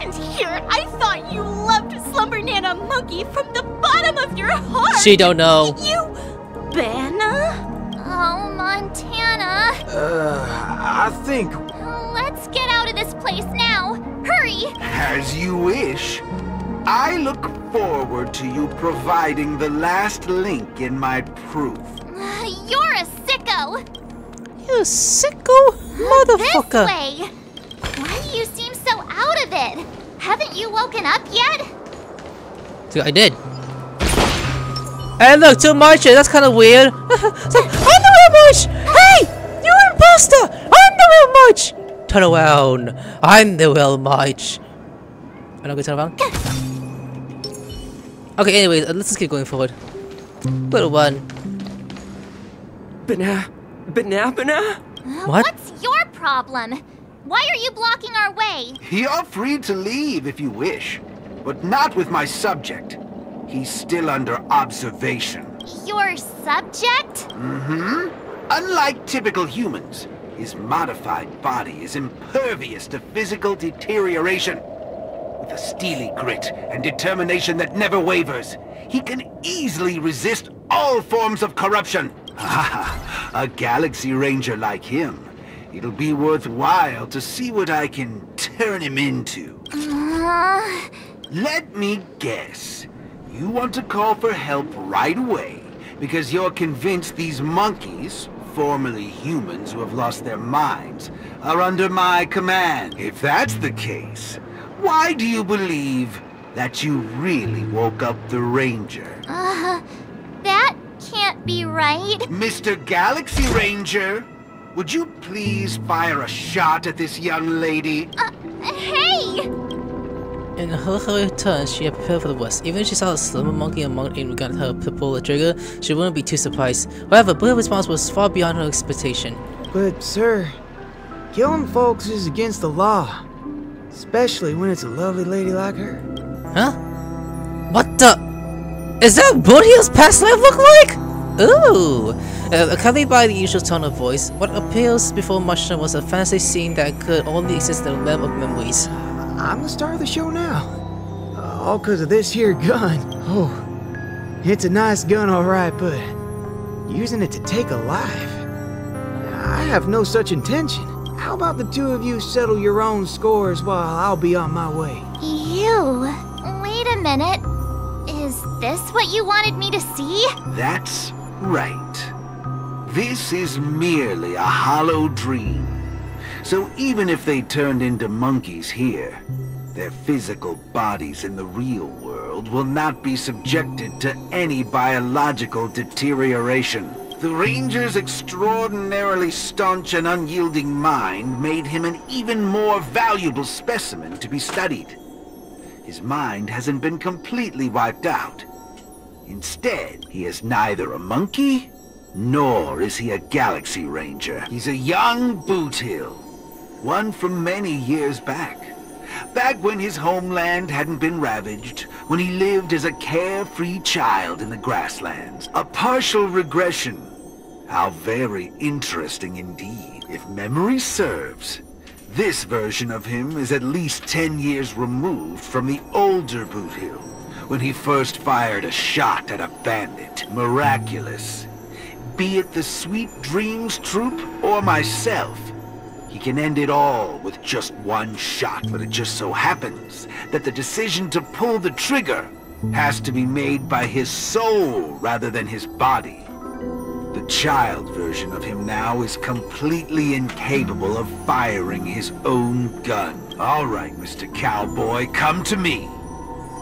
And here, I thought you loved Slumber Nana Monkey from the bottom of your heart! She don't know. You... Banna? Oh, Montana. Uh, I think... Let's get out of this place now. Hurry! As you wish. I look forward to you providing the last link in my proof. You're a sicko! You sicko motherfucker! This way! Why do you seem so out of it? Haven't you woken up yet? See, I did. And look, two marches. Eh? That's kind of weird. it's like, I'm the real March. Hey, you're imposter. I'm the real March. Turn around. I'm the real March. I'm not gonna turn around. Okay. Anyways, let's just keep going forward. Little one. But bana, bana. What? What's your problem? Why are you blocking our way? You're free to leave if you wish, but not with my subject. He's still under observation. Your subject? Mm-hmm. Unlike typical humans, his modified body is impervious to physical deterioration. With a steely grit and determination that never wavers, he can easily resist all forms of corruption. a Galaxy Ranger like him. It'll be worthwhile to see what I can turn him into. Uh... Let me guess. You want to call for help right away because you're convinced these monkeys, formerly humans who have lost their minds, are under my command. If that's the case, why do you believe that you really woke up the Ranger? Uh, that can't be right. Mr. Galaxy Ranger, would you please fire a shot at this young lady? Uh, hey! In her, her turn, she had prepared for the worst. Even if she saw a slumber monkey among and regarded her to pull the trigger, she wouldn't be too surprised. However, Bullet's response was far beyond her expectation. But, sir, killing folks is against the law. Especially when it's a lovely lady like her. Huh? What the? Is that what his past life look like? Ooh! Uh, accompanied by the usual tone of voice, what appears before Mushroom was a fantasy scene that could only exist in a realm of memories. I'm the star of the show now. Uh, all because of this here gun. Oh, it's a nice gun, alright, but using it to take a life? I have no such intention. How about the two of you settle your own scores while I'll be on my way? You? Wait a minute. Is this what you wanted me to see? That's right. This is merely a hollow dream. So even if they turned into monkeys here, their physical bodies in the real world will not be subjected to any biological deterioration. The Ranger's extraordinarily staunch and unyielding mind made him an even more valuable specimen to be studied. His mind hasn't been completely wiped out. Instead, he is neither a monkey, nor is he a Galaxy Ranger. He's a young Boothill, one from many years back. Back when his homeland hadn't been ravaged, when he lived as a carefree child in the grasslands. A partial regression. How very interesting indeed. If memory serves, this version of him is at least ten years removed from the older Boothill, when he first fired a shot at a bandit. Miraculous. Be it the Sweet Dreams Troop or myself, he can end it all with just one shot, but it just so happens that the decision to pull the trigger has to be made by his soul rather than his body. The child version of him now is completely incapable of firing his own gun. All right, Mr. Cowboy, come to me.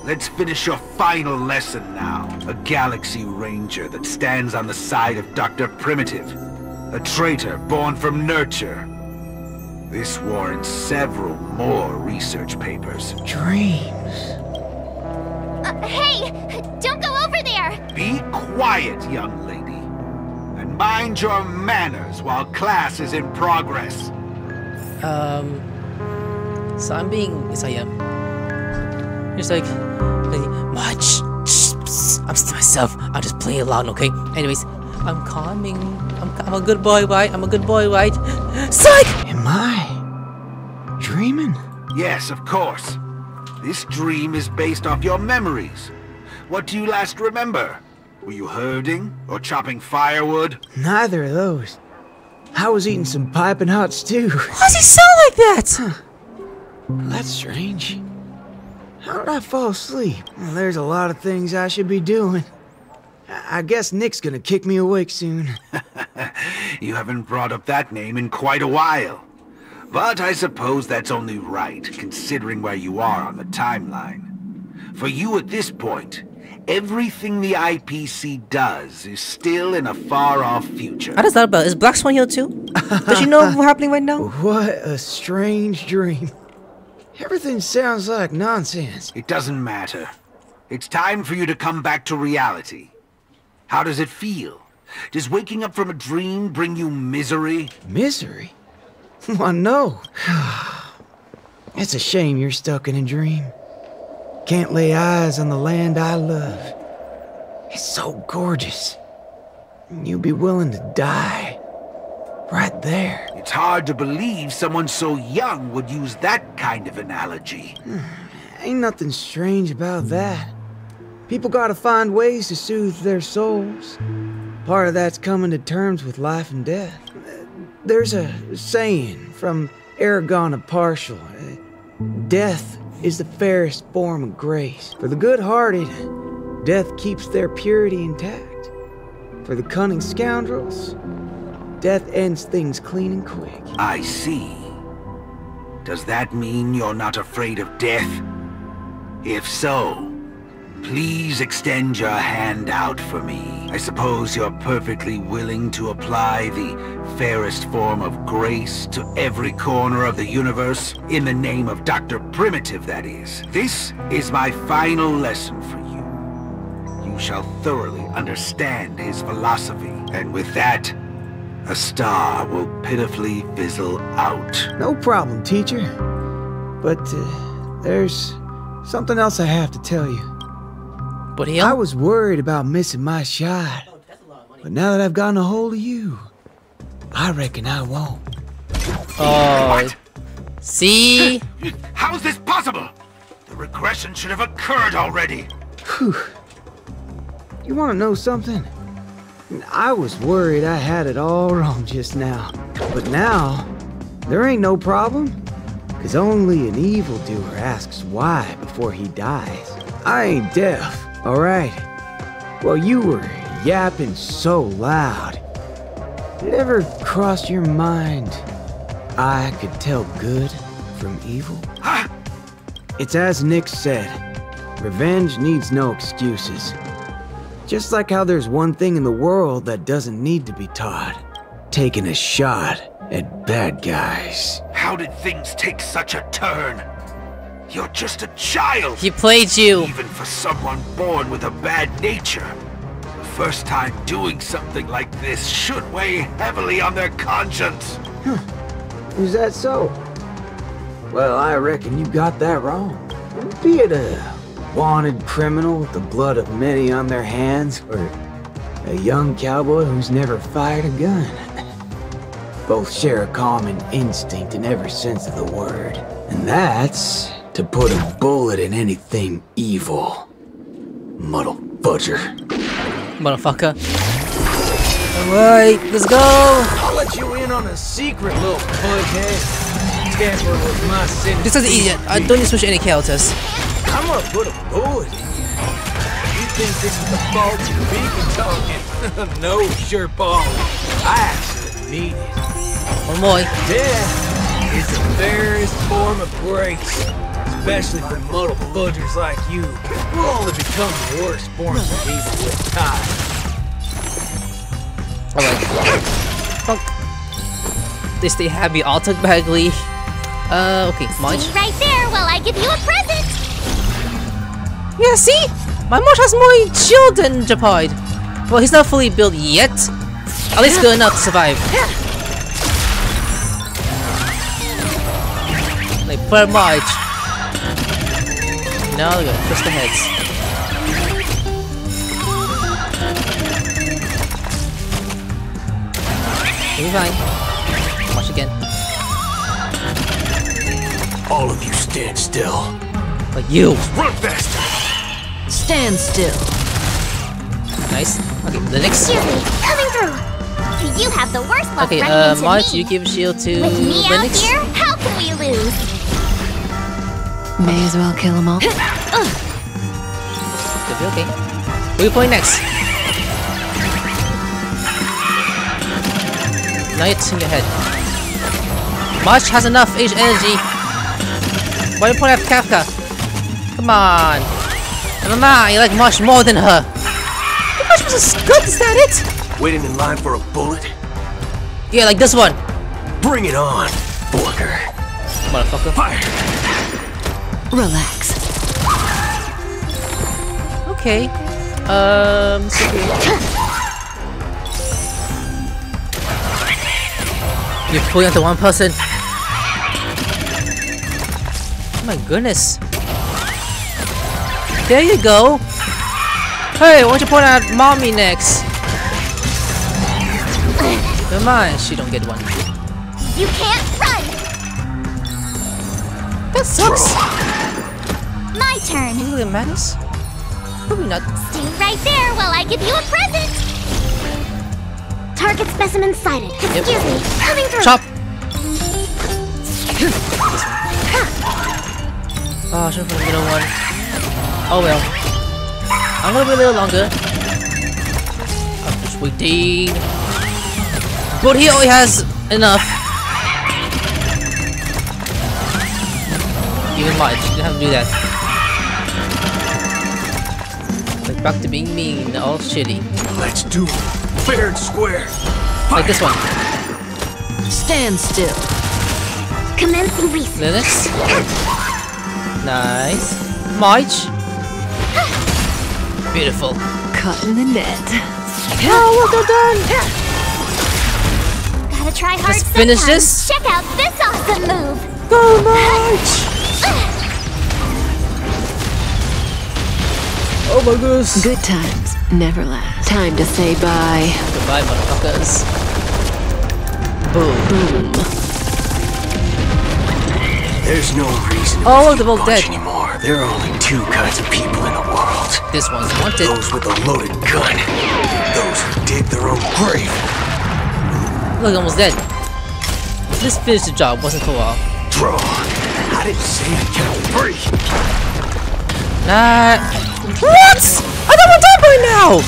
Let's finish your final lesson now. A Galaxy Ranger that stands on the side of Dr. Primitive. A traitor born from nurture. This warrants several more research papers. Dreams. Uh, hey! Don't go over there! Be quiet, young lady. And mind your manners while class is in progress. Um. So I'm being. Yes, I am. He's like, like much. I'm still myself. I'm just playing along, okay? Anyways, I'm calming. I'm, I'm a good boy, right? I'm a good boy, right? Psych! Am I dreaming? Yes, of course. This dream is based off your memories. What do you last remember? Were you herding or chopping firewood? Neither of those. I was eating some piping hot stew. Why does he sound like that? Huh. That's strange. How did I fall asleep? Well, there's a lot of things I should be doing. I, I guess Nick's gonna kick me awake soon. you haven't brought up that name in quite a while. But I suppose that's only right, considering where you are on the timeline. For you at this point, everything the IPC does is still in a far-off future. How does that about? Is Black Swan here too? Does she know what's happening right now? What a strange dream. Everything sounds like nonsense. It doesn't matter. It's time for you to come back to reality. How does it feel? Does waking up from a dream bring you misery? Misery? Why, no. It's a shame you're stuck in a dream. Can't lay eyes on the land I love. It's so gorgeous. You'd be willing to die. Right there. It's hard to believe someone so young would use that kind of analogy. Ain't nothing strange about that. People gotta find ways to soothe their souls. Part of that's coming to terms with life and death. There's a saying from Aragon of Partial. Death is the fairest form of grace. For the good-hearted, death keeps their purity intact. For the cunning scoundrels, death ends things clean and quick. I see. Does that mean you're not afraid of death? If so, please extend your hand out for me. I suppose you're perfectly willing to apply the fairest form of grace to every corner of the universe, in the name of Dr. Primitive, that is. This is my final lesson for you. You shall thoroughly understand his philosophy, and with that, a star will pitifully fizzle out. No problem, teacher. But uh, there's something else I have to tell you. But I was worried about missing my shot. But now that I've gotten a hold of you, I reckon I won't. Oh. See? How's this possible? The regression should have occurred already. Whew. You want to know something? I was worried I had it all wrong just now. But now, there ain't no problem. Because only an evildoer asks why before he dies. I ain't deaf, alright? Well, you were yapping so loud. It ever crossed your mind I could tell good from evil? Ah! It's as Nick said revenge needs no excuses. Just like how there's one thing in the world that doesn't need to be taught taking a shot at bad guys. How did things take such a turn? You're just a child. He played you. Even for someone born with a bad nature. The first time doing something like this should weigh heavily on their conscience. Is that so? Well, I reckon you got that wrong. Be it a wanted criminal with the blood of many on their hands, or a young cowboy who's never fired a gun. Both share a common instinct in every sense of the word, and that's to put a bullet in anything evil. Muddle fudger. Motherfucker. Alright, let's go! I'll let you in on a secret, little bughead. Tamper with my sin. This is idiot. I don't need to switch any characters. I'm gonna put a bullet in you. You think this is the fault of beacon talking? no, sure ball. I actually need it. Oh, One more. Death is the fairest form of grace. Especially for muddle fudgers like you. We'll only become the worst forms of evil with time. Alright. Fuck. They stay happy automatically. Uh, okay, March. Stay right there while I give you a present. Yeah, see? My March has more shield than Gepard. Well, he's not fully built yet. At least good enough to survive. Like, per March. Now we go, push the heads. You'll be fine. Watch again. All of you stand still. But you. Run faster! Stand still. Nice. Okay, the next. Excuse me, coming through. You have the worst luck Okay, running uh, into March, me. you give shield to With me out here, how can we lose? May as well kill them all. Could be okay. Who you playing next? Now it's in your head. March has enough age energy. Why do you point at Kafka? Come on. Mama, you like much more than her. Much was a good, is that it? Waiting in line for a bullet? Yeah, like this one. Bring it on, Booker. Motherfucker. Fire! Relax. Okay. Um, so here. You're pulling onto one person. Oh my goodness. There you go. Hey, why don't you point at mommy next? Never mind, she don't get one. You can't run! That sucks. My turn. You really matters? Probably not. Stay right there while I give you a present! Target specimen sighted. Excuse me, coming through. Chop! Oh, I should have put a middle one. Oh well. I'm gonna be a little longer. I'm just waiting. But he only has enough. Even much. You have to do that. Back to being mean, all shitty. Let's do it. Fair and square. Like this one. Stand still. Commencing research. Linux. Nice. March. Beautiful. Cut in the net. Oh, look, I'm done. Gotta try hard Just finish sometimes. this. Check out this awesome move. Go March. My. Good times never last. Time to say bye. Goodbye, motherfuckers. Boom. Boom. There's no reason to Oh, feel they're dead. anymore. There are only two kinds of people in the world. This one's wanted. Those with a loaded gun. Those who dig their own grave. Look, almost dead. Just finished the job. Wasn't for a while. Draw. I didn't say I can't breathe. Nah. What? I thought we're done by now.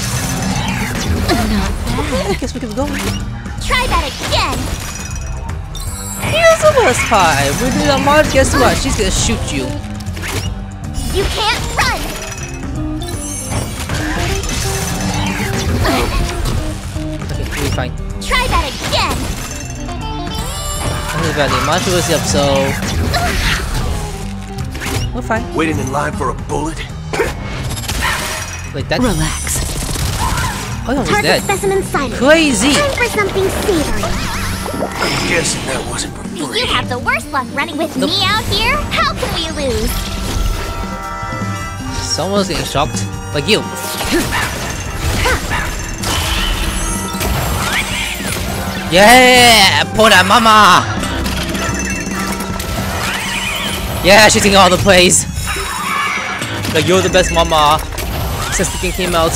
Okay, I guess we can go. Try that again. Here's the worst part. We do that mod. Guess what? She's gonna shoot you. You can't run. Okay, we'll be fine. Try that again. This is bad. Manchu was up, so we're fine. Waiting in line for a bullet? Like that. Relax. Oh, he almost Target dead. specimen sighted. Crazy. Time for something savory. I'm guessing that wasn't for free. You have the worst luck running with Nope. me out here. How can we lose? Someone's getting shocked. Like you. Yeah! Pona mama! Yeah, she's taking all the plays. Like you're the best mama since the game came out.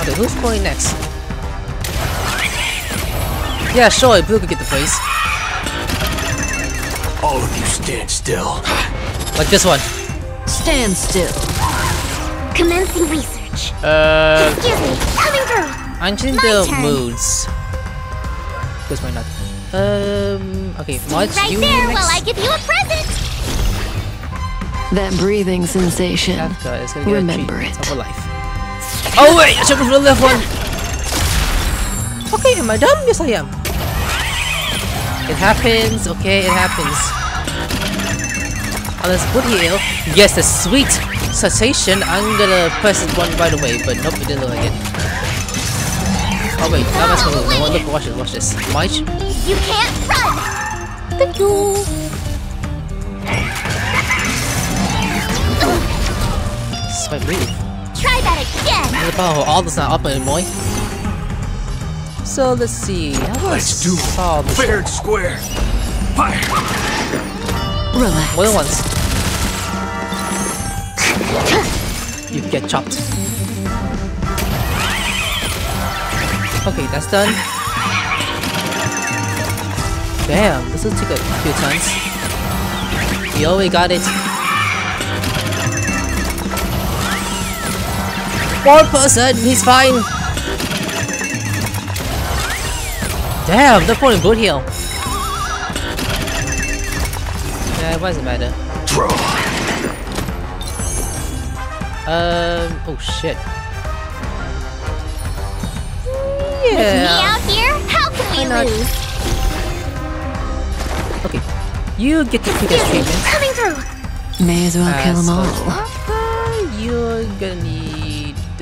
Okay, who's going next? Yeah, sure, Blue could get the place. All of you stand still. Like this one. Stand still. Commencing research. Uh, Excuse me, coming through. I'm changing the turn. moods. Because why not? Um, okay, March, right you there next. while I give you a present. That breathing sensation. That guy uh, is gonna get Remember it. of her life. Oh wait, I should have the left one. Okay, am I dumb? Yes, I am. It happens. Okay, it happens. Unless good heal. Yes, the sweet sensation. I'm gonna press it one right away, but nope, it didn't look like it. Oh wait, that must move. No, look, watch this, watch this. March. You can't run. Thank you. Swipe move. Try that again. The power all this not up anymore. So let's see. How do I Let's do it. solve this? Fair and square. Fire! Relax. More than once. You get chopped. Okay, that's done. Damn, this will take a few turns. You already got it. One person, he's fine. Damn, they're pulling good heal. Yeah, it does it matter. Draw. Um. Oh shit. With me Yeah. out here, how can we Why not? lose? Okay. You get the quickest treatment. Coming through. May as well kill As them all. Uh, you're gonna need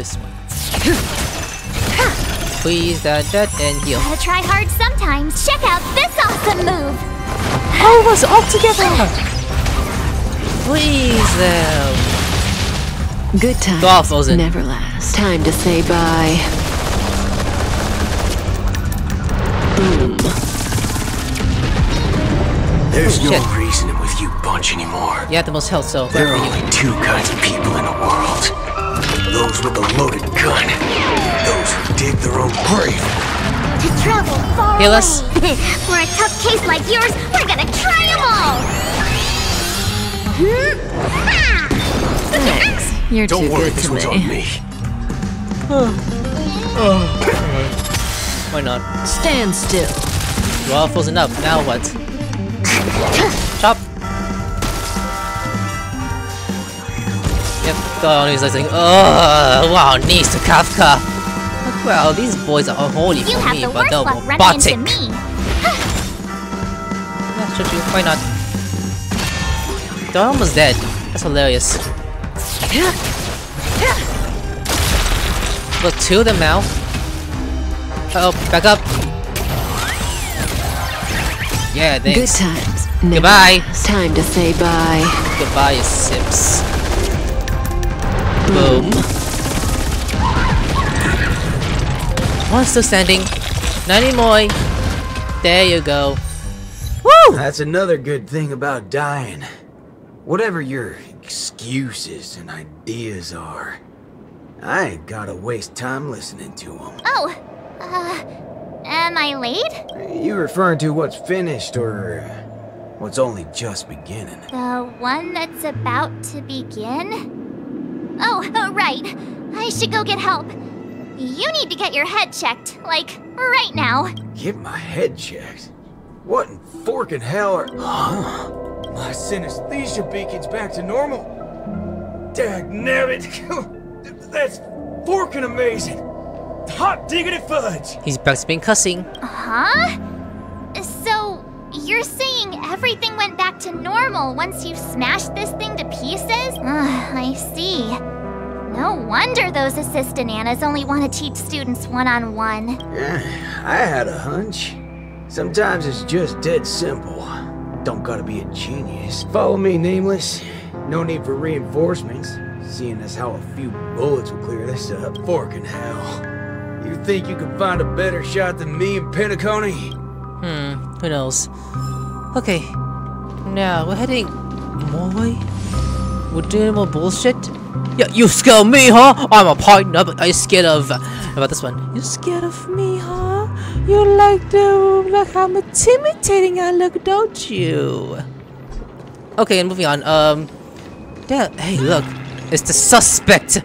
this one. Please, that, that, and heal. Gotta try hard sometimes. Check out this awesome move. All of us all together. Please, uh, Good times Go off, Frozen. never last. Time to say bye. Boom. There's Oh, no shit. reasoning with you bunch anymore. you have the most health, so There are good you. only two kinds of people in the world. Those with a loaded gun. Those who dig their own grave. To travel far Heal us. away. For a tough case like yours, we're gonna try them all. Thanks. You're Don't too worry, good this to one's me. on me. Oh. Why not? Stand still. You're all frozen up. Now what? Chop. Yep. Oh, he's like, oh, wow, knees to Kafka. Well, these boys are unholy You for me, the but worst they're luck running robotic. me. Yeah, should you? Why not? They're almost dead. That's hilarious. Look, two of them now. Uh oh, back up. Yeah, Good times. Goodbye. last. Time to say bye. Goodbye, Sips. Boom. One still standing. Not anymore. There you go. Woo! That's another good thing about dying. Whatever your excuses and ideas are, I ain't gotta waste time listening to them. Oh, uh, am I late? You referring to what's finished or what's only just beginning? The one that's about to begin? Oh, oh, right. I should go get help. You need to get your head checked, like, right now. Get my head checked. What in forking hell are. Huh? My synesthesia beacon's back to normal. Dag nabbit. That's forking amazing. Hot diggity fudge. He's back to being cussing. Huh? So, you're saying everything went back to normal once you smashed this thing to pieces? Ah, I see. No wonder those Assistananas only want to teach students one on one. Yeah, I had a hunch. Sometimes it's just dead simple. Don't gotta be a genius. Follow me, Nameless. No need for reinforcements, seeing as how a few bullets will clear this up. Fork in hell. You think you can find a better shot than me and Penacony? Hmm, who knows? Okay, now we're heading more way. We're doing more bullshit. Yeah, you scared me, huh? I'm a partner, but you scared of about this one? You scared of me, huh? You like the like how intimidating I look, don't you? Okay, and moving on. Um, yeah. Hey, look, it's the suspect.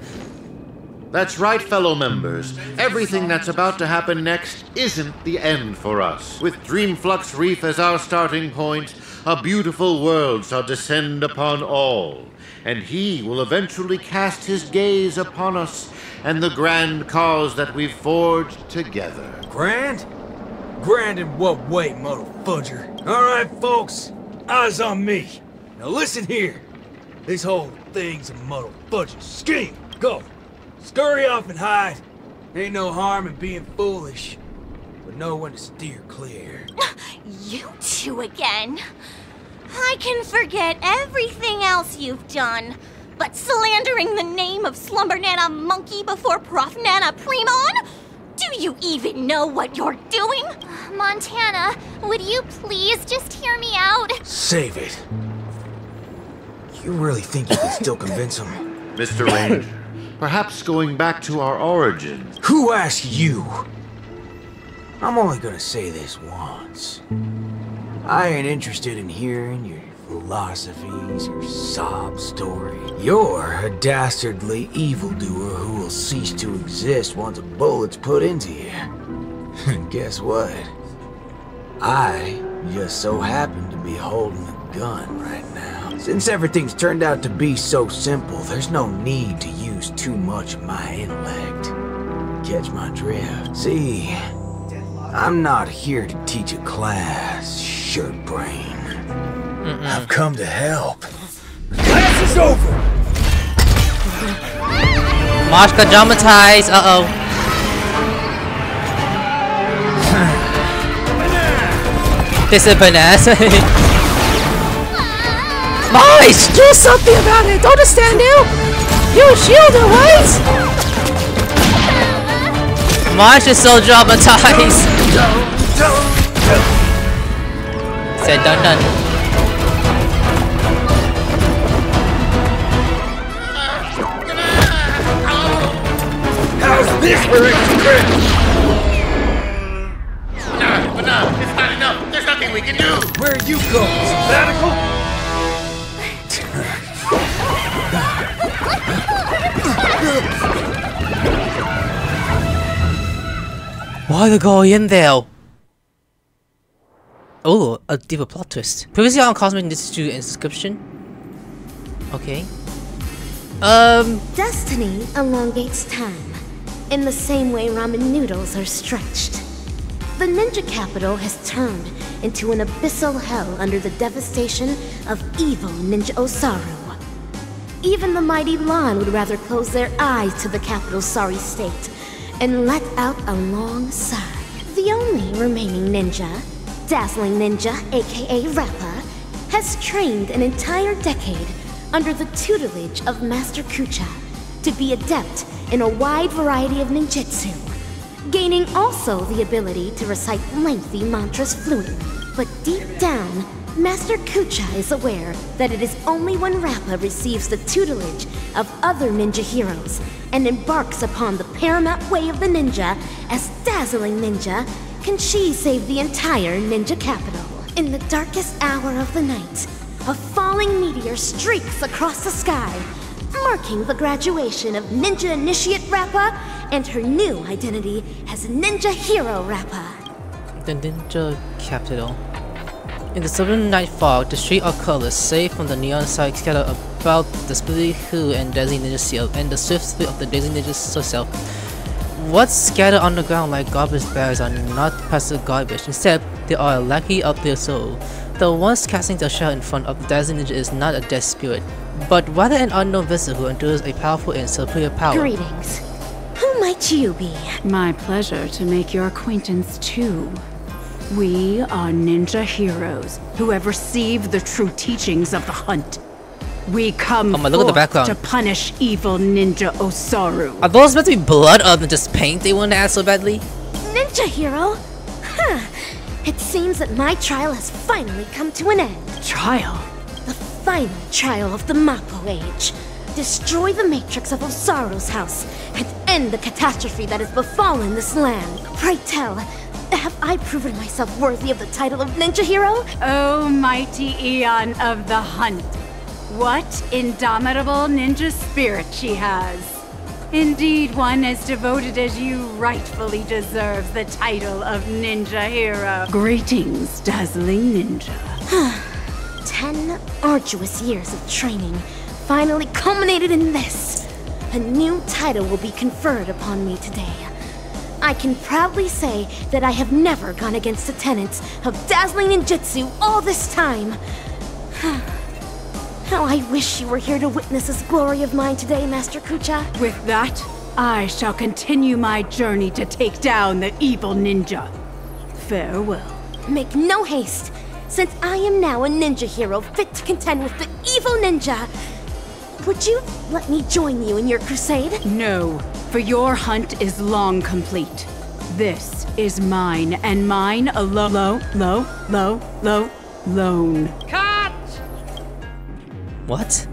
That's right, fellow members. Everything that's about to happen next isn't the end for us. With Dreamflux Reef as our starting point, a beautiful world shall descend upon all, and he will eventually cast his gaze upon us and the grand cause that we've forged together. Grand? Grand in what way, mother fudger? Alright, folks. Eyes on me. Now listen here. This whole thing's a mother fudger scheme. Go. Scurry off and hide. Ain't no harm in being foolish. But know when to steer clear. You two again. I can forget everything else you've done. But slandering the name of Slumber Nana Monkey before Prof Nana Primon? Do you even know what you're doing? Montana, would you please just hear me out? Save it. You really think you can still convince him? Mr. Ranger, perhaps going back to our origins. Who asked you? I'm only gonna say this once. I ain't interested in hearing your philosophies, your sob story. You're a dastardly evildoer who will cease to exist once a bullet's put into you. And guess what? I just so happen to be holding a gun right. Since everything's turned out to be so simple, there's no need to use too much of my intellect. Catch my drift. See, I'm not here to teach a class, shirt brain. I've come to help. Class is over! March got dramatized. Uh oh. this is bananas. March, do something about it. Don't just stand there. You're a shielder, right? March is so dramatized. Said done done. How's this for extra No, but no, it's not enough. There's nothing we can do. Where are you go? Sabbatical? Why the guy in there? Oh, a deeper plot twist. Previously on Cosmic Institute Inscription. Okay. Um. Destiny elongates time, in the same way ramen noodles are stretched. The ninja capital has turned into an abyssal hell under the devastation of evil Ninja Osaru. Even the mighty Lan would rather close their eyes to the capital's sorry state and let out a long sigh. The only remaining ninja, Dazzling Ninja, aka Rappa, has trained an entire decade under the tutelage of Master Kucha to be adept in a wide variety of ninjutsu, gaining also the ability to recite lengthy mantras fluently. But deep down, Master Kucha is aware that it is only when Rappa receives the tutelage of other ninja heroes and embarks upon the paramount way of the ninja as Dazzling Ninja can she save the entire ninja capital. In the darkest hour of the night, a falling meteor streaks across the sky, marking the graduation of Ninja Initiate Rappa and her new identity as Ninja Hero Rappa. The ninja capital. In the southern night fog, the streets are colorless, save from the neon signs scattered about the Spooky Who and Daisy Ninja Seal, and the swift speed of the Daisy Ninja herself. What's scattered on the ground like garbage bags are not passive garbage, instead, they are a lackey of their soul. The ones casting their shell in front of the Daisy Ninja is not a dead spirit, but rather an unknown visitor who endures a powerful and superior power. Greetings. Who might you be? My pleasure to make your acquaintance too. We are ninja heroes who have received the true teachings of the hunt. We come Oh my, look at the background. to punish evil ninja Osaru. Are those meant to be blood other than just paint they want to add so badly? Ninja Hero? Huh. It seems that my trial has finally come to an end. Trial? The final trial of the Mappo Age. Destroy the matrix of Osaru's house and end the catastrophe that has befallen this land. Pray tell, have I proven myself worthy of the title of Ninja Hero? Oh, mighty Aeon of the hunt. What indomitable ninja spirit she has. Indeed, one as devoted as you rightfully deserves the title of Ninja Hero. Greetings, dazzling ninja. Ten arduous years of training finally culminated in this. A new title will be conferred upon me today. I can proudly say that I have never gone against the tenets of dazzling ninjutsu all this time. How I wish you were here to witness this glory of mine today, Master Kucha. With that, I shall continue my journey to take down the evil ninja. Farewell. Make no haste, since I am now a ninja hero fit to contend with the evil ninja. Would you let me join you in your crusade? No, for your hunt is long complete. This is mine, and mine alone. Low, low, low, low, lone. Cut! What?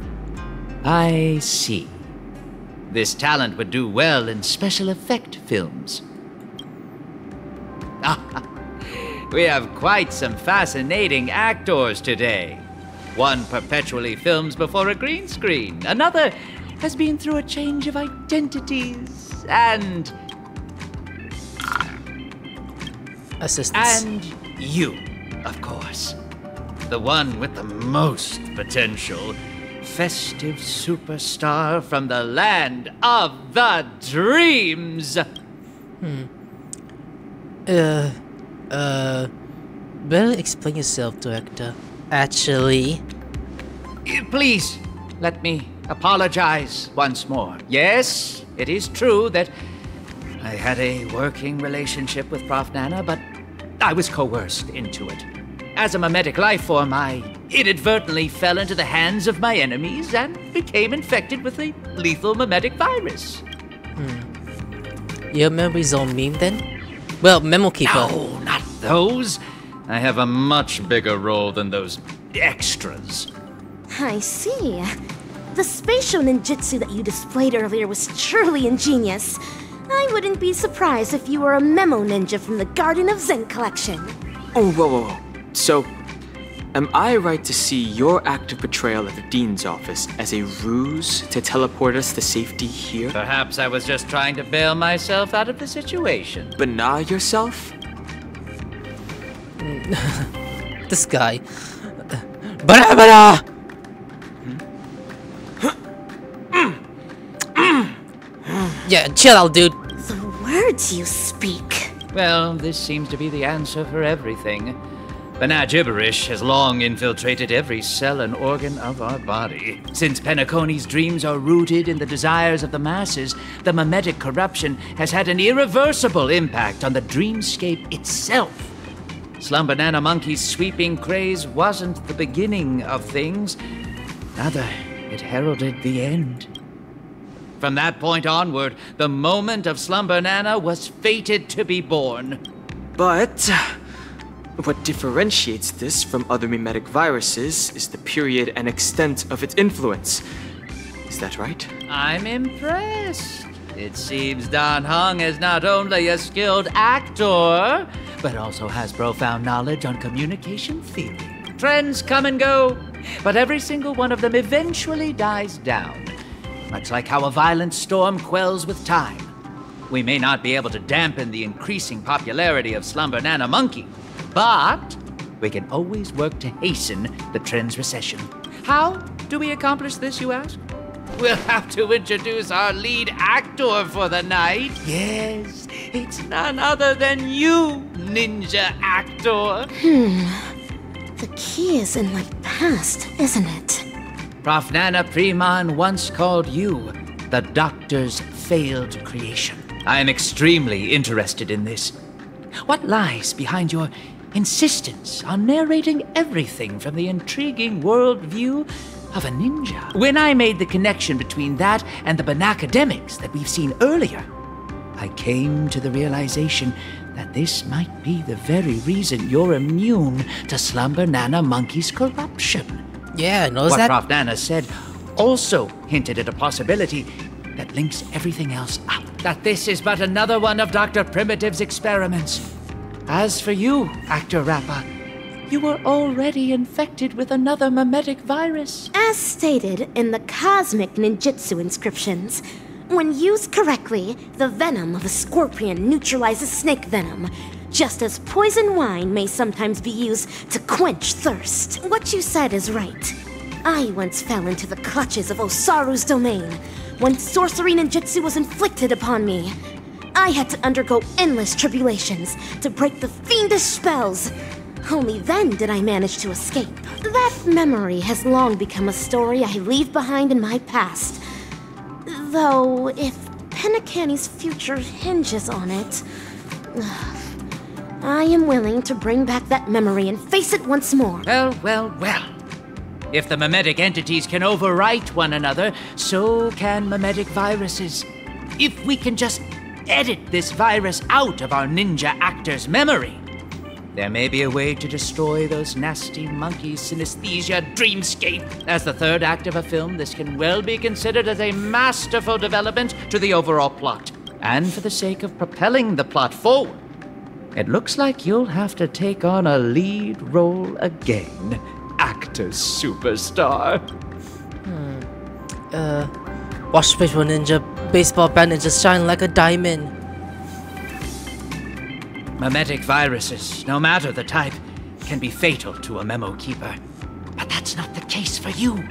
I see. This talent would do well in special effect films. we have quite some fascinating actors today. One perpetually films before a green screen, another has been through a change of identities, and. Assistance. And you, of course. the one with the most potential. Festive superstar from the land of the dreams. Hmm. Uh, uh, better explain yourself, Director. Actually. Please, let me apologize once more. Yes, it is true that I had a working relationship with Prof. Nana, but I was coerced into it. As a mimetic life form, I inadvertently fell into the hands of my enemies and became infected with a lethal mimetic virus. Hmm. Your memory's all meme then? Well, Memo Keeper. No, not those. I have a much bigger role than those extras. I see. The spatial ninjutsu that you displayed earlier was truly ingenious. I wouldn't be surprised if you were a memo ninja from the Garden of Zen collection. Oh, whoa, whoa, whoa. So, am I right to see your act of portrayal at the Dean's office as a ruse to teleport us to safety here? Perhaps I was just trying to bail myself out of the situation. Bana yourself? this guy. Bada yeah, chill out, dude. The words you speak. Well, this seems to be the answer for everything. Banat gibberish has long infiltrated every cell and organ of our body. Since Penacony's dreams are rooted in the desires of the masses, the mimetic corruption has had an irreversible impact on the dreamscape itself. Slumber Nana Monkey's sweeping craze wasn't the beginning of things, rather, it heralded the end. From that point onward, the moment of Slumber Nana was fated to be born. But what differentiates this from other mimetic viruses is the period and extent of its influence. Is that right? I'm impressed. It seems Dan Heng is not only a skilled actor, but also has profound knowledge on communication theory. Trends come and go, but every single one of them eventually dies down. Much like how a violent storm quells with time. We may not be able to dampen the increasing popularity of Slumber Nana Monkey, but we can always work to hasten the trend's recession. How do we accomplish this, you ask? We'll have to introduce our lead actor for the night. Yes, it's none other than you, ninja actor. Hmm. The key is in my past, isn't it? Prof. Nana Preman once called you the Doctor's failed creation. I am extremely interested in this. What lies behind your insistence on narrating everything from the intriguing worldview of a ninja? When I made the connection between that and the Banacademics that we've seen earlier, I came to the realization that this might be the very reason you're immune to Slumber Nana Monkey's corruption. Yeah, knows what that. Prof. Nana said also hinted at a possibility that links everything else up. That this is but another one of Dr. Primitive's experiments. As for you, Actor Rappa, you were already infected with another mimetic virus. As stated in the Cosmic Ninjutsu inscriptions, when used correctly, the venom of a scorpion neutralizes snake venom, just as poison wine may sometimes be used to quench thirst. What you said is right. I once fell into the clutches of Osaru's domain when sorcery ninjutsu was inflicted upon me. I had to undergo endless tribulations to break the fiendish spells. Only then did I manage to escape. That memory has long become a story I leave behind in my past. Though, if Penacony's future hinges on it, I am willing to bring back that memory and face it once more. Well, well, well. If the mimetic entities can overwrite one another, so can mimetic viruses. If we can just edit this virus out of our ninja actor's memory, there may be a way to destroy those nasty monkeys' synesthesia dreamscape. As the third act of a film, this can well be considered as a masterful development to the overall plot. And for the sake of propelling the plot forward, it looks like you'll have to take on a lead role again, actor superstar. Hmm. Uh, Baseball Ninja, baseball bat ninja shine like a diamond. Mimetic viruses, no matter the type, can be fatal to a memo keeper. But that's not the case for you.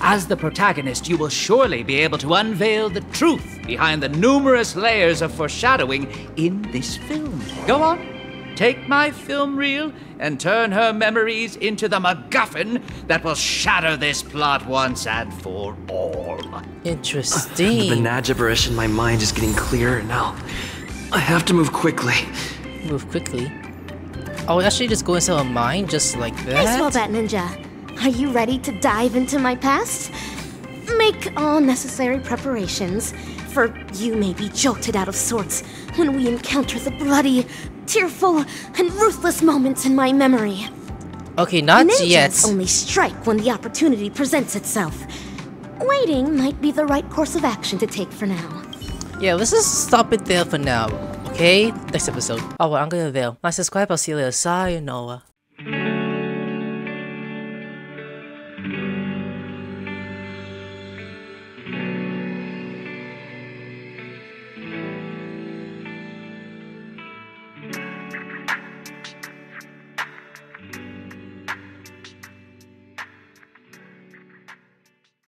As the protagonist, you will surely be able to unveil the truth behind the numerous layers of foreshadowing in this film. Go on, take my film reel and turn her memories into the MacGuffin that will shatter this plot once and for all. Interesting. The gibberish in my mind is getting clearer now. I have to move quickly. Move quickly. Oh, actually just go into a mine just like Hey, that? Swellbat Ninja. Are you ready to dive into my past? Make all necessary preparations, for you may be jolted out of sorts when we encounter the bloody, tearful, and ruthless moments in my memory. Okay, not Ninjas yet. only strike when the opportunity presents itself. Waiting might be the right course of action to take for now. Yeah, let's just stop it there for now. Okay? Next episode. Oh, well, I'm gonna there. My subscribe. I'll see you later. Sayonara.